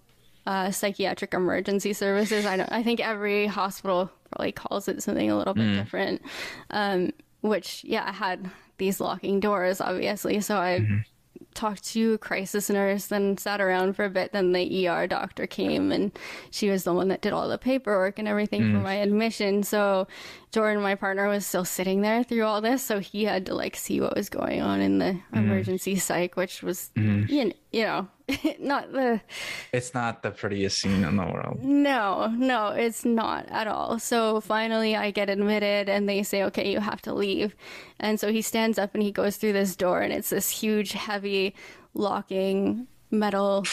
uh, psychiatric emergency services. I don't, I think every hospital probably calls it something a little bit mm. different. Um, which, yeah, I had these locking doors, obviously. So I mm-hmm. Talked to a crisis nurse, then sat around for a bit. Then the ER doctor came, and she was the one that did all the paperwork and everything mm. for my admission. So Jordan, my partner, was still sitting there through all this, so he had to like see what was going on in the mm. emergency psych, which was mm. you, you know not the. It's not the prettiest scene in the world. No, no, it's not at all. So finally, I get admitted, and they say, "Okay, you have to leave." And so he stands up and he goes through this door, and it's this huge, heavy, locking metal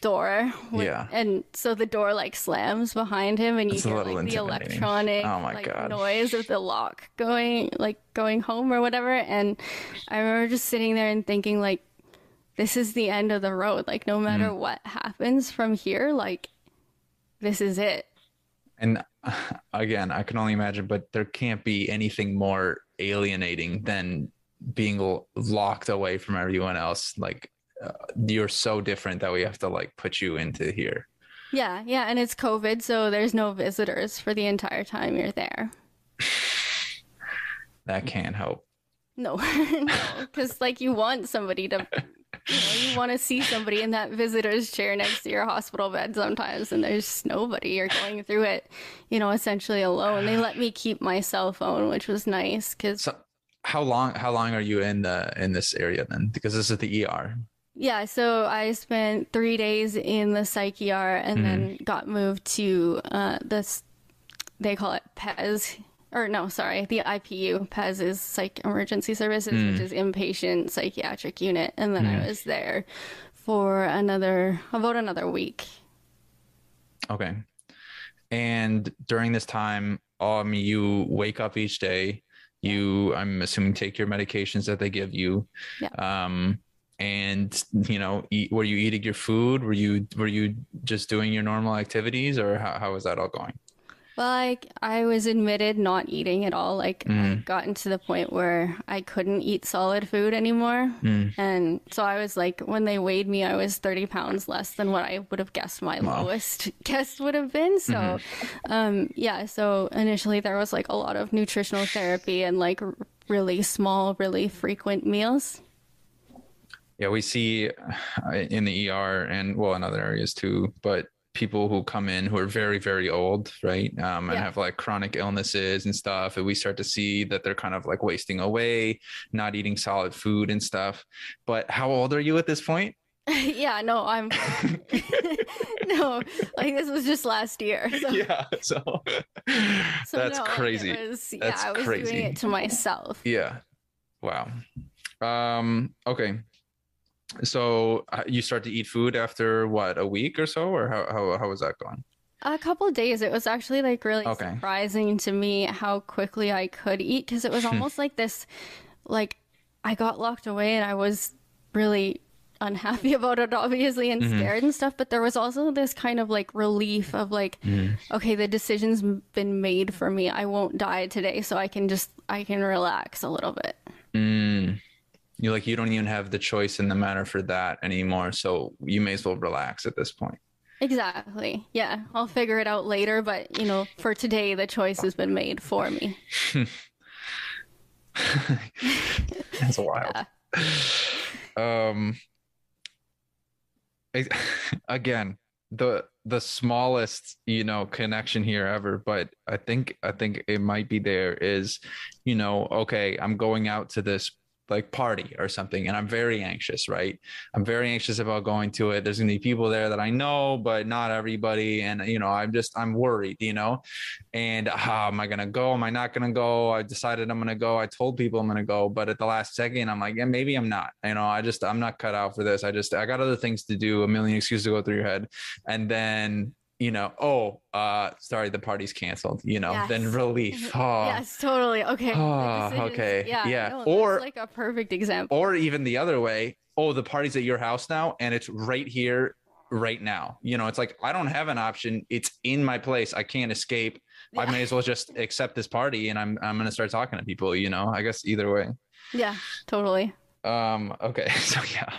door. With, yeah. And so the door like slams behind him and you it's hear like the electronic oh like God. noise of the lock going like going home or whatever. And I remember just sitting there and thinking like this is the end of the road. Like no matter mm. what happens from here, like this is it. And again, I can only imagine, but there can't be anything more alienating than being locked away from everyone else. Like uh, you're so different that we have to like put you into here. Yeah, yeah, and it's COVID, so there's no visitors for the entire time you're there. that can't help. No, because no, like you want somebody to, you, know, you want to see somebody in that visitor's chair next to your hospital bed sometimes, and there's nobody. You're going through it, you know, essentially alone. They let me keep my cell phone, which was nice because. So- how long how long are you in the in this area then because this is the er yeah, so I spent three days in the psych ER and mm-hmm. then got moved to uh, this, they call it PES, or no, sorry, the IPU. PES is Psych Emergency Services, mm. which is inpatient psychiatric unit. And then mm. I was there for another, about another week. Okay. And during this time, um, you wake up each day. You, I'm assuming, take your medications that they give you. Yeah. Um, and you know eat, were you eating your food were you were you just doing your normal activities or how, how was that all going well like i was admitted not eating at all like mm. i mm-hmm. gotten to the point where i couldn't eat solid food anymore mm. and so i was like when they weighed me i was 30 pounds less than what i would have guessed my wow. lowest guess would have been so mm-hmm. um yeah so initially there was like a lot of nutritional therapy and like really small really frequent meals yeah, we see uh, in the ER and well in other areas too, but people who come in who are very very old right um, and yeah. have like chronic illnesses and stuff and we start to see that they're kind of like wasting away not eating solid food and stuff but how old are you at this point yeah no i'm no like this was just last year so. yeah so, so that's no, crazy was, yeah that's i was crazy. doing it to myself yeah wow um okay so uh, you start to eat food after what a week or so or how how, how was that going a couple days it was actually like really okay. surprising to me how quickly i could eat because it was almost like this like i got locked away and i was really unhappy about it obviously and mm-hmm. scared and stuff but there was also this kind of like relief of like mm. okay the decision's been made for me i won't die today so i can just i can relax a little bit mm you like you don't even have the choice in the matter for that anymore. So you may as well relax at this point. Exactly. Yeah i'll figure it out later but you know for today the choice has been made for me. That's wild. Yeah. um again the the smallest you know connection here ever but i think i think it might be there is you know okay i'm going out to this like party or something and i'm very anxious right? I'm very anxious about going to it. There's going to be people there that i know but not everybody and you know i'm just i'm worried you know? And how am i going to go? Am i not going to go? I decided i'm going to go. I told people i'm going to go but at the last second i'm like yeah maybe i'm not. You know i just i'm not cut out for this. I just i got other things to do a million excuses to go through your head. And then you know, oh, uh, sorry, the party's canceled, you know, yes. then relief. Oh. Yes, totally. Okay. Oh, okay. Yeah. yeah. No, or like a perfect example. Or even the other way. Oh, the party's at your house now and it's right here, right now. You know, it's like, I don't have an option. It's in my place. I can't escape. Yeah. I may as well just accept this party and I'm, I'm going to start talking to people, you know, I guess either way. Yeah, totally um okay so yeah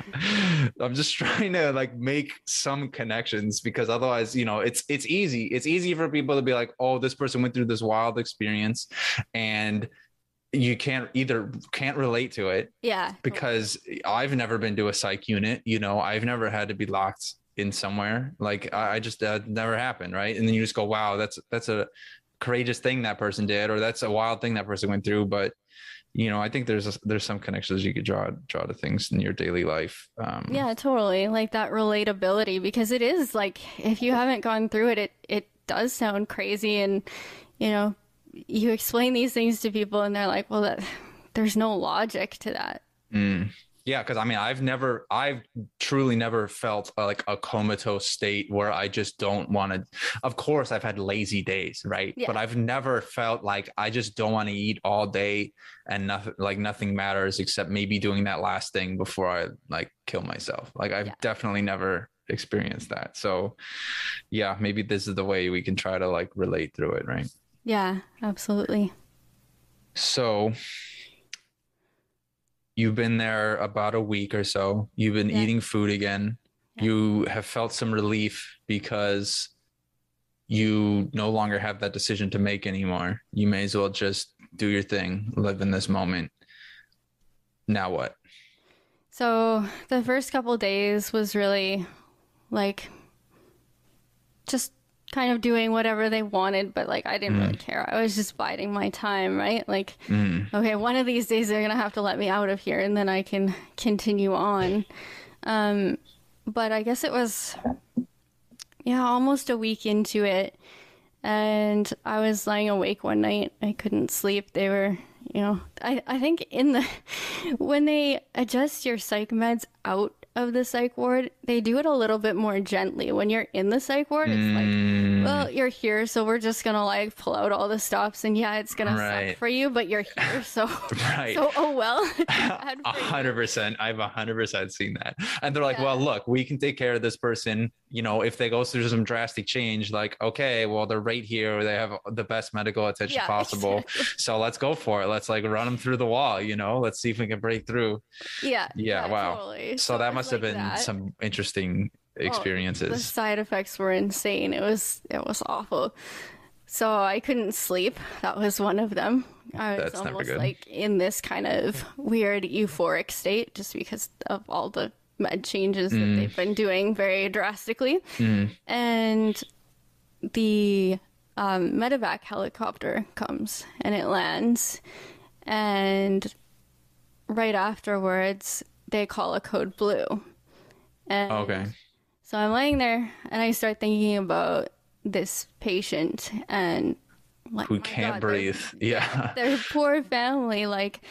i'm just trying to like make some connections because otherwise you know it's it's easy it's easy for people to be like oh this person went through this wild experience and you can't either can't relate to it Yeah. because I've never been to a psych unit. You know, I've never had to be locked in somewhere. Like I, I just uh, never happened, right? And then you just go, wow, that's that's a courageous thing that person did, or that's a wild thing that person went through. But you know, I think there's a, there's some connections you could draw draw to things in your daily life. Um, Yeah, totally. Like that relatability because it is like if you haven't gone through it, it it does sound crazy and you know, you explain these things to people and they're like, "Well, that there's no logic to that." Mm. Yeah, because I mean, I've never, I've truly never felt uh, like a comatose state where I just don't want to. Of course, I've had lazy days, right? Yeah. But I've never felt like I just don't want to eat all day and nothing, like nothing matters except maybe doing that last thing before I like kill myself. Like I've Yeah. definitely never experienced that. So, yeah, maybe this is the way we can try to like relate through it, right? Yeah, absolutely. So you've been there about a week or so. You've been Yeah. eating food again. Yeah. You have felt some relief because you no longer have that decision to make anymore. You may as well just do your thing, live in this moment. Now what? So, the first couple days was really like just kind of doing whatever they wanted, but like I didn't really care. I was just biding my time, right? Like Mm, okay, one of these days they're gonna have to let me out of here, and then I can continue on. Um, but I guess it was, yeah, almost a week into it, and I was lying awake one night. I couldn't sleep. They were, you know, I I think in the when they adjust your psych meds out of the psych ward, they do it a little bit more gently. When you're in the psych ward, it's like mm, well, you're here, so we're just gonna like pull out all the stops, and yeah, it's gonna Right. suck for you, but you're here, so right. so oh well. A hundred percent. I've a hundred percent seen that. And they're like, Yeah. well, look, we can take care of this person. You know, if they go through some drastic change, like, okay, well, they're right here, they have the best medical attention Yeah, possible. exactly. So let's go for it. Let's like run them through the wall, you know, let's see if we can break through. Yeah, Yeah, wow. totally. So that must was have been that. Some interesting experiences. The side effects were insane. It was it was awful. So I couldn't sleep. That was one of them. I was That's almost like in this kind of weird euphoric state just because of all the med changes that Mm. they've been doing very drastically. Mm. And the um, medevac helicopter comes and it lands. And right afterwards, they call a code blue. And Okay. so I'm laying there and I start thinking about this patient and like Who can't God, their- breathe. Yeah. Their poor family, like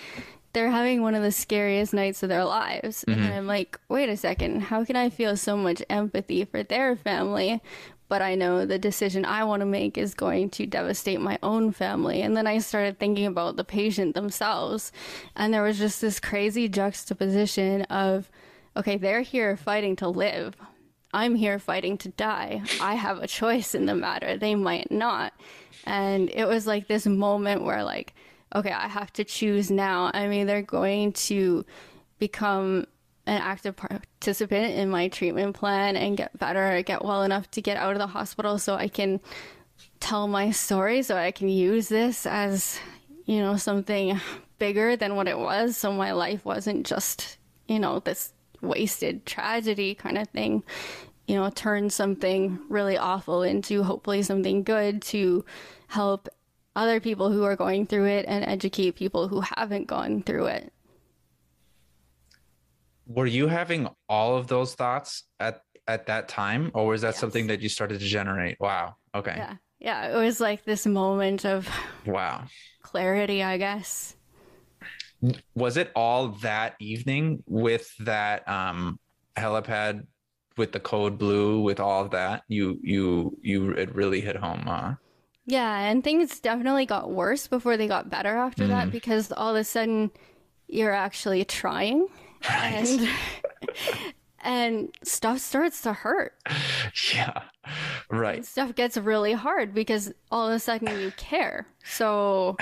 they're having one of the scariest nights of their lives. Mm-hmm. And I'm like, wait a second, how can I feel so much empathy for their family? But I know the decision I want to make is going to devastate my own family. And then I started thinking about the patient themselves. And there was just this crazy juxtaposition of, okay, they're here fighting to live. I'm here fighting to die. I have a choice in the matter. They might not. And it was like this moment where, like, okay, I have to choose now. I'm either going to become an active participant in my treatment plan and get better get well enough to get out of the hospital so I can tell my story, so I can use this as, you know, something bigger than what it was. So my life wasn't just, you know, this wasted tragedy kind of thing. You know, turn something really awful into hopefully something good to help other people who are going through it and educate people who haven't gone through it. Were you having all of those thoughts at at that time, or was that Yes. something that you started to generate? Wow. Okay. Yeah. Yeah. It was like this moment of Wow. clarity, I guess. Was it all that evening with that um helipad with the code blue with all of that? You you you it really hit home, huh? Yeah, and things definitely got worse before they got better after that mm. because all of a sudden you're actually trying and and stuff starts to hurt. Yeah. Right. Stuff gets really hard because all of a sudden you care. So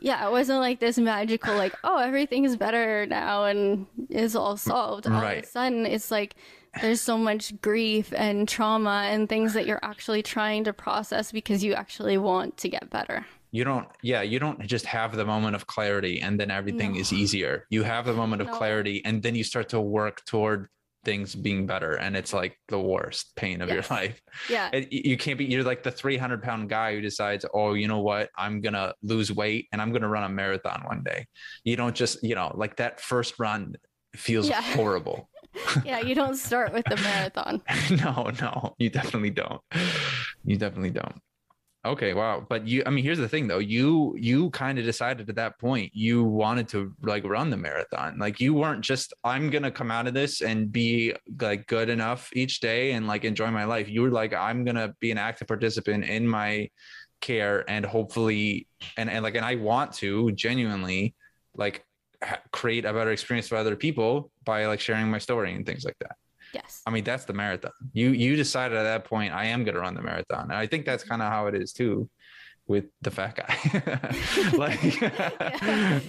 yeah, it wasn't like this magical like, oh, everything's better now and is all solved. All of a sudden it's like there's so much grief and trauma and things that you're actually trying to process because you actually want to get better. you don't yeah you don't just have the moment of clarity and then everything No. is easier you have the moment of No. clarity and then you start to work toward things being better and it's like the worst pain of your life Yeah. it, you can't be you're like the 300 pound guy who decides oh you know what i'm gonna lose weight and i'm gonna run a marathon one day you don't just you know like that first run feels Yeah. horrible yeah. You don't start with the marathon. no no. You definitely don't. You definitely don't. Okay wow. But you i mean here's the thing though. You you kind of decided at that point you wanted to like run the marathon. Like you weren't just i'm gonna come out of this and be like good enough each day and like enjoy my life. You were like i'm gonna be an active participant in my care and hopefully and, and like and i want to genuinely like create a better experience for other people by like sharing my story and things like that Yes. I mean, that's the marathon. You you decided at that point, I am gonna run the marathon. And I think that's kind of how it is too, with the fat guy. like, Yeah.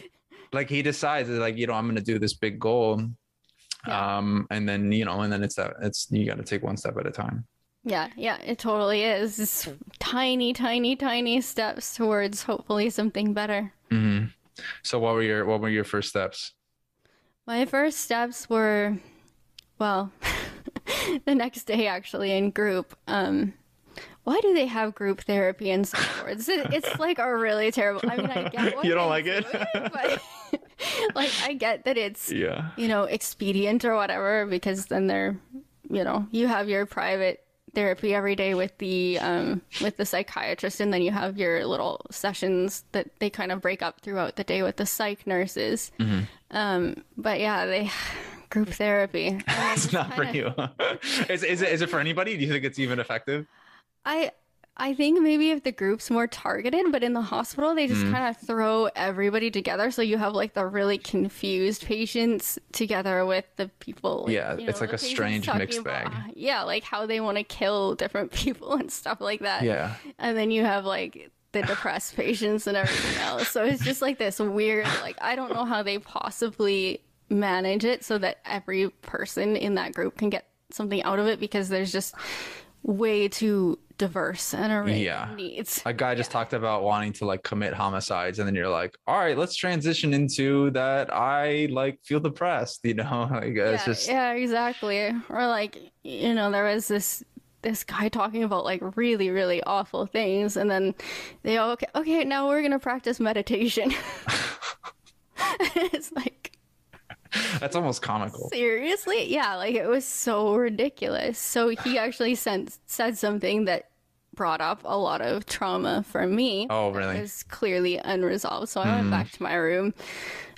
like he decides like you know I'm gonna do this big goal, Yeah. um, and then you know, and then it's that it's you got to take one step at a time. Yeah, yeah, it totally is. It's tiny, tiny, tiny steps towards hopefully something better. hmm So what were your what were your first steps? My first steps were, well, the next day actually in group. Um, why do they have group therapy some boards? It's like a really terrible. I mean, I get You don't like it? but like I get that it's Yeah. you know expedient or whatever because then they're you know you have your private therapy every day with the um with the psychiatrist and then you have your little sessions that they kind of break up throughout the day with the psych nurses Mm-hmm. um but yeah they group therapy It's not for you. is, is it is it for anybody? Do you think it's even effective? i i think maybe if the group's more targeted but in the hospital they Mm. just kind of throw everybody together so you have like the really confused patients together with the people like, Yeah, you know, it's like a strange mixed about, bag. yeah like how they want to kill different people and stuff like that Yeah. and then you have like the depressed patients and everything else so it's just like this weird like i don't know how they possibly manage it so that every person in that group can get something out of it because there's just way too diverse and array Yeah. of needs a guy just talked about wanting to like commit homicides and then you're like all right let's transition into that i like feel depressed you know? Like uh, it's yeah, just yeah exactly. Or like you know there was this this guy talking about like really really awful things and then they all okay okay now we're gonna practice meditation. It's like that's almost comical seriously yeah like it was so ridiculous so he actually sent said something that brought up a lot of trauma for me Oh, really? Hmm. was clearly unresolved so i went back to my room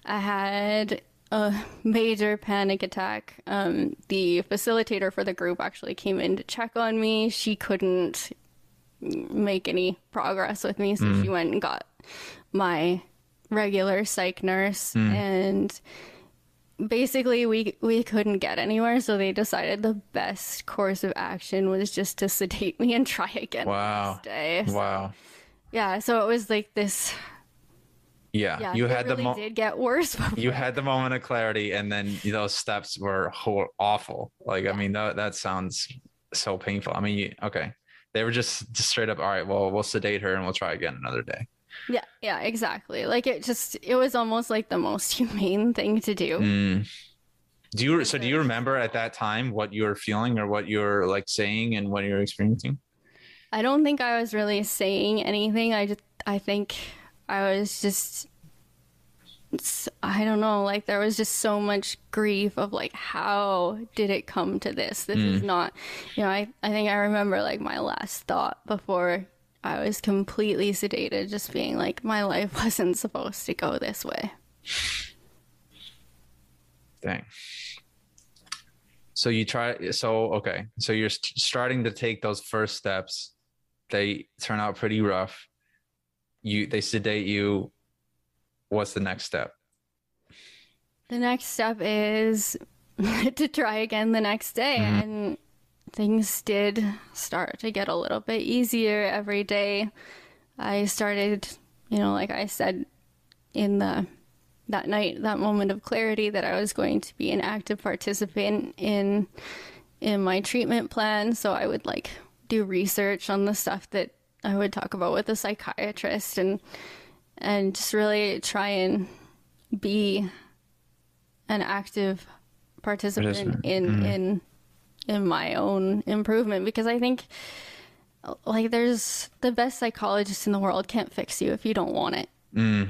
i had a major panic attack um, the facilitator for the group actually came in to check on me she couldn't make any progress with me so Hmm. she went and got my regular psych nurse Hmm. and basically we we couldn't get anywhere so they decided the best course of action was just to sedate me and try again the Wow. next day. So, wow yeah so it was like this yeah, yeah you had really the mo- did get worse before. you had the moment of clarity and then those steps were awful like i mean that that sounds so painful i mean you, okay they were just, just straight up all right well we'll sedate her and we'll try again another day yeah yeah exactly like it just it was almost like the most humane thing to do Mm. do you so do you remember at that time what you were feeling or what you were like saying and what you were experiencing I don't think I was really saying anything. I just, I think I was just I don't know, like there was just so much grief of like, how did it come to this? This is not, you know, I, I think I remember like my last thought before I was completely sedated, just being like, my life wasn't supposed to go this way. Dang. So you try. So okay. So you're st- starting to take those first steps. They turn out pretty rough. You they sedate you. What's the next step? The next step is to try again the next day. Mm-hmm. And things did start to get a little bit easier every day. I started, you know, like I said in the that night, that moment of clarity that I was going to be an active participant in in my treatment plan. So I would like do research on the stuff that I would talk about with a psychiatrist and and just really try and be an active participant in Mhm. in in my own improvement because I think like there's the best psychologist in the world can't fix you if you don't want it. Mm.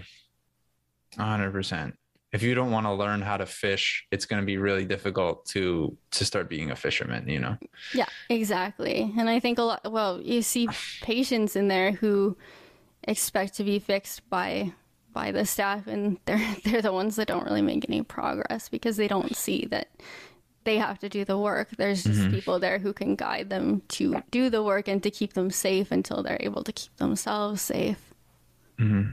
100%. If you don't want to learn how to fish, it's going to be really difficult to to start being a fisherman, you know. Yeah, exactly. And I think a lot, well, you see patients in there who expect to be fixed by by the staff and they're they're the ones that don't really make any progress because they don't see that they have to do the work. There's just people there who can guide them to do the work and to keep them safe until they're able to keep themselves safe. Hmm.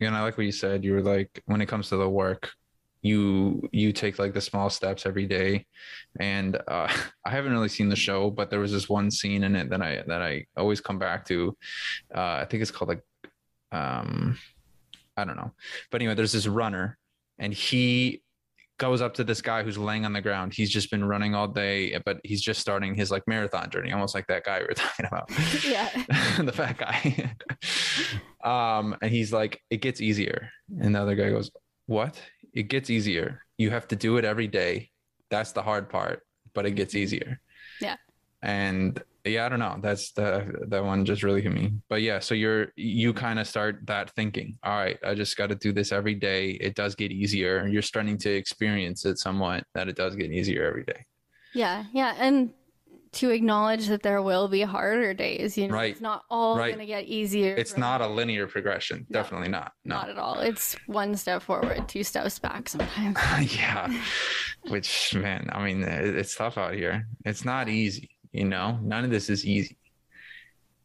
And I like what you said. You were like, when it comes to the work, you you take like the small steps every day. And uh, I haven't really seen the show, but there was this one scene in it that I that I always come back to. Uh, I think it's called like, um, I don't know, but anyway, there's this runner, and he goes up to this guy who's laying on the ground. He's just been running all day, but he's just starting his like marathon journey, almost like that guy we were talking about. Yeah. the fat guy. um, and he's like, it gets easier. And the other guy goes, What? It gets easier. You have to do it every day. That's the hard part, but it gets easier. Yeah. And yeah, I don't know. That's the that one just really hit me. But yeah, so you're you kind of start that thinking. All right, I just got to do this every day. It does get easier. You're starting to experience it somewhat that it does get easier every day. Yeah, yeah, and to acknowledge that there will be harder days. You know, Right. it's not all Right. going to get easier. It's from- not a linear progression. No. Definitely not. No. Not at all. It's one step forward, two steps back sometimes. yeah which man i mean it's tough out here it's not easy you know none of this is easy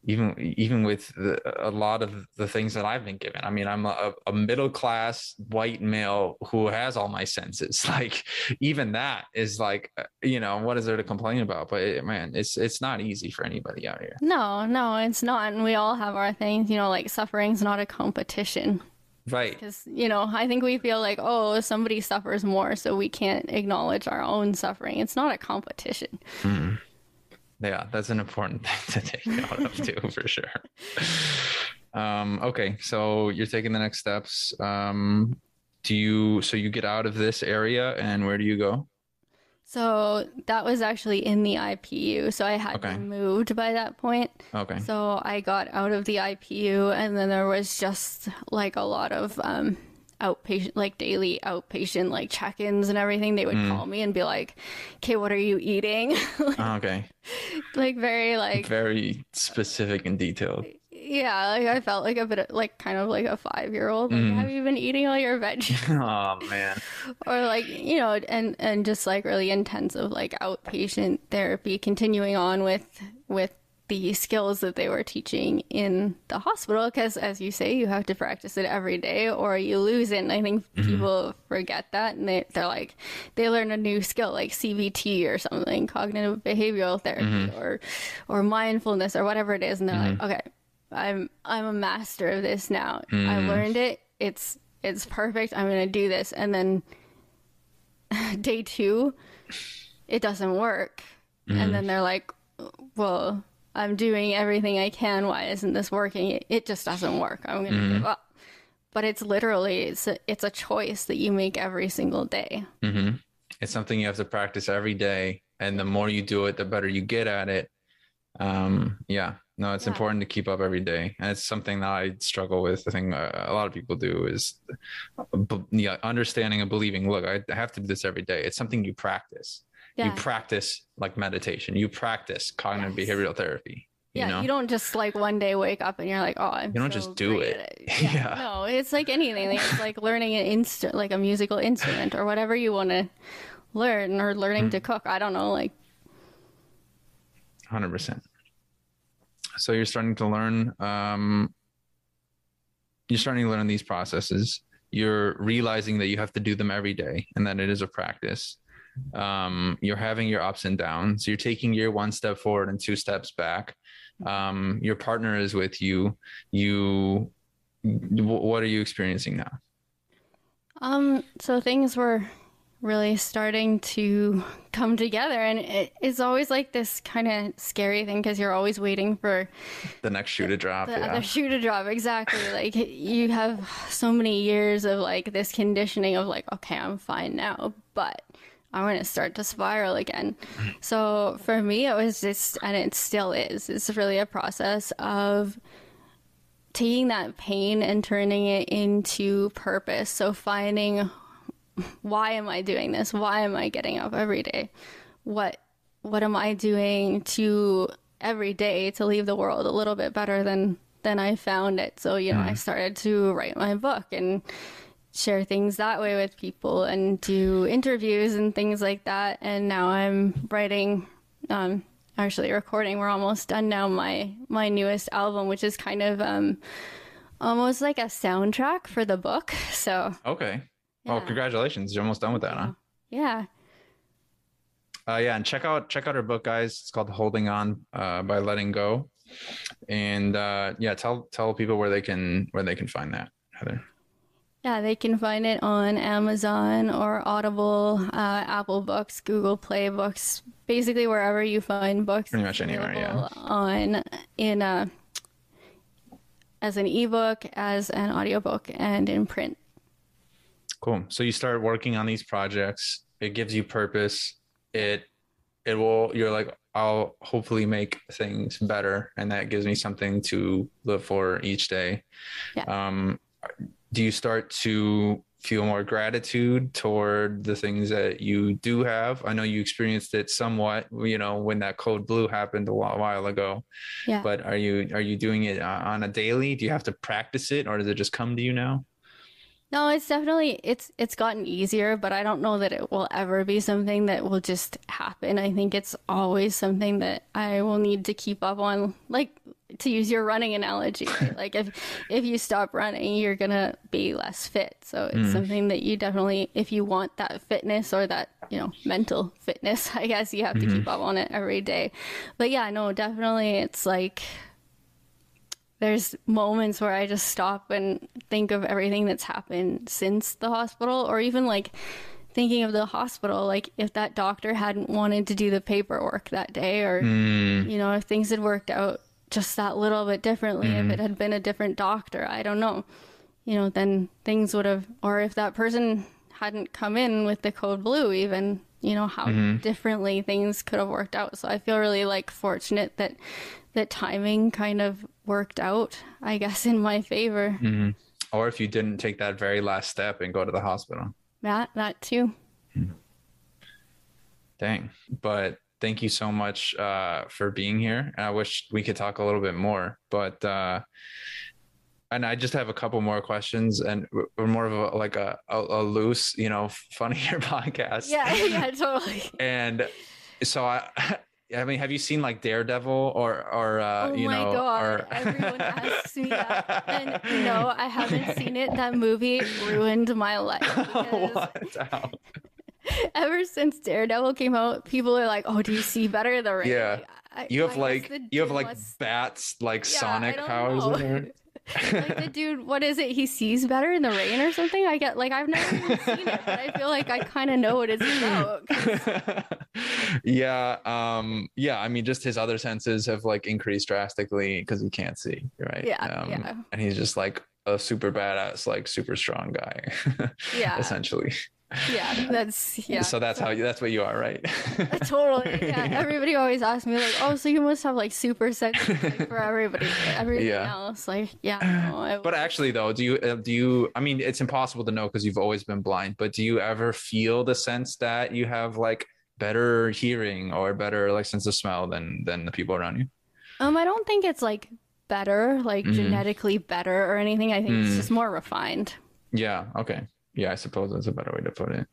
even even with the, a lot of the things that i've been given i mean i'm a, a middle class white male who has all my senses like even that is like uh, you know what is there to complain about but it, man it's it's not easy for anybody out here No, no, it's not. And we all have our things. You know, like suffering's not a competition. right Because, you know, I think we feel like, oh, somebody suffers more, so we can't acknowledge our own suffering. It's not a competition. Mm. Yeah, that's an important thing to take note of too, for sure. Um, okay, so you're taking the next steps. Um, do you so you get out of this area and where do you go? So that was actually in the IPU. So I had Okay. been moved by that point. Okay. So I got out of the IPU, and then there was just like a lot of um, outpatient, like daily outpatient, like check ins and everything. They would Mm. call me and be like, okay, what are you eating? Oh, okay. like, very, like, Very specific and detailed. yeah, like I felt like a bit of, like, kind of like a five year old. Like, Mm. have you been eating all your veggies? oh man. or like you know and and just like really intensive like outpatient therapy continuing on with with the skills that they were teaching in the hospital because as you say you have to practice it every day or you lose it. And i think mm-hmm. people forget that and they, they're like they learn a new skill like cbt or something cognitive behavioral therapy mm-hmm. or or mindfulness or whatever it is. And they're like mm-hmm. okay i'm i'm a master of this now. I mm. learned it. It's it's perfect. I'm gonna do this. And then day two, it doesn't work. And then they're like, well, I'm doing everything I can. Why isn't this working? It, it just doesn't work. I'm going to give up. But it's literally, it's a, it's a choice that you make every single day. hmm It's something you have to practice every day, and the more you do it, the better you get at it. Um, yeah, no, it's Yeah. important to keep up every day, and it's something that I struggle with. I think uh, a lot of people do is, yeah, understanding and believing. Look, I have to do this every day. It's something you practice. You practice like meditation. You practice cognitive Yes. behavioral therapy. You yeah, know? you don't just like one day wake up and you're like, oh, I'm You don't so just do it. it. Yeah, Yeah. No, it's like anything. Like, It's like learning an instrument, like a musical instrument or whatever you want to learn or learning Hmm. to cook. I don't know. Like, Hundred percent. So you're starting to learn. Um, you're starting to learn these processes. You're realizing that you have to do them every day, and that it is a practice. Um, you're having your ups and downs. So you're taking your one step forward and two steps back. Um, your partner is with you. You, wh- what are you experiencing now? Um, so things were really starting to come together. And it, it's always like this kind of scary thing because you're always waiting for the next shoe to drop. the yeah. other shoe to drop. Exactly. like you have so many years of like this conditioning of like, okay, I'm fine now, but I'm going to start to spiral again. So for me, it was just, and it still is, it's really a process of taking that pain and turning it into purpose. So finding why am I doing this? Why am I getting up every day? What what am I doing to every day to leave the world a little bit better than than I found it? So, you know, I mm-hmm. started to write my book and share things that way with people and do interviews and things like that. And now I'm writing um actually recording. We're almost done now my my newest album, which is kind of um almost like a soundtrack for the book. So, Okay. Well, congratulations. You're almost done with that, huh? yeah. Uh, yeah, and check out check out her book, guys. It's called "Holding On" uh, by Letting Go, and uh, yeah, tell tell people where they can where they can find that, Heather. Yeah, they can find it on Amazon or Audible, uh, Apple Books, Google Play Books, basically wherever you find books. Pretty much anywhere, yeah. On in a as an ebook, as an audiobook, and in print. Cool. So you start working on these projects. It gives you purpose. It it will. You're like, I'll hopefully make things better, and that gives me something to live for each day. Yeah. Um, do you start to feel more gratitude toward the things that you do have? I know you experienced it somewhat, you know, when that code blue happened a while, while ago. Yeah. But are you are you doing it uh, on a daily? Do you have to practice it, or does it just come to you now? No, it's definitely it's it's gotten easier, but I don't know that it will ever be something that will just happen. I think it's always something that I will need to keep up on. Like to use your running analogy, right? like if if you stop running, you're gonna be less fit. So it's mm-hmm. something that you definitely, if you want that fitness or that you know mental fitness, I guess you have to keep mm-hmm. up on it every day. But yeah, no, definitely, it's like there's moments where I just stop and think of everything that's happened since the hospital, or even like thinking of the hospital, like if that doctor hadn't wanted to do the paperwork that day, or mm. you know, if things had worked out just that little bit differently, if it mm-hmm. had been a different doctor, I don't know, you know, then things would have, or if that person hadn't come in with the code blue, even, you know, how mm-hmm. differently things could have worked out. So I feel really like fortunate that that timing kind of worked out, I guess, in my favor. Mm-hmm. Or if you didn't take that very last step and go to the hospital. That that too. Hmm. Dang. But thank you so much uh, for being here. And I wish we could talk a little bit more, but uh, and I just have a couple more questions and we're more of a like a, a, a loose, you know, funnier podcast. Yeah, yeah, totally. And so I I mean, have you seen like Daredevil or or uh, oh you my know god! or Everyone asks me that, and no, I haven't seen it. That movie ruined my life. Because what? Ever since Daredevil came out, people are like, "Oh, do you see better the rain?" Yeah. I- You have guess like you have like must- bats like Yeah, sonic powers in there. like the dude, what is it? He sees better in the rain or something. I get like I've never even seen it, but I feel like I kind of know what it's about. 'cause- yeah um yeah i mean just his other senses have like increased drastically because he can't see right Yeah, um, yeah. and he's just like a super badass like super strong guy Yeah. essentially Yeah, that's yeah. so that's how you that's what you are right totally. Yeah. Everybody always asks me like, "Oh, so you must have like super senses like, for everybody, everything Yeah. else." Like, yeah. No, but actually though do you uh, do you i mean it's impossible to know because you've always been blind but do you ever feel the sense that you have like better hearing or better like sense of smell than than the people around you um, I don't think it's like better, like Mhm. genetically better or anything. I think Mm. it's just more refined. Yeah. Okay. Yeah, I suppose that's a better way to put it.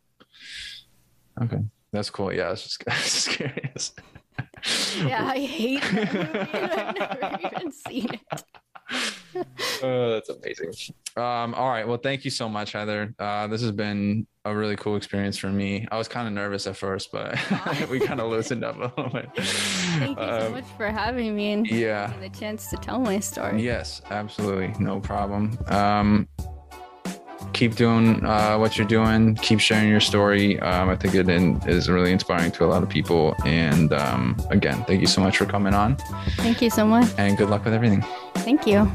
Okay, that's cool. Yeah, I was just, I was just curious. Yeah, I hate that movie. I've never even seen it. Oh, that's amazing. Um, all right. Well, thank you so much, Heather. Uh, this has been a really cool experience for me. I was kind of nervous at first, but we kind of loosened up a little bit. Thank you so Um, much for having me and yeah. the chance to tell my story. Yes, absolutely. No problem. Um, keep doing uh, what you're doing. Keep sharing your story. Um, I think it in, is really inspiring to a lot of people. And um, again, thank you so much for coming on. Thank you so much. And good luck with everything. Thank you.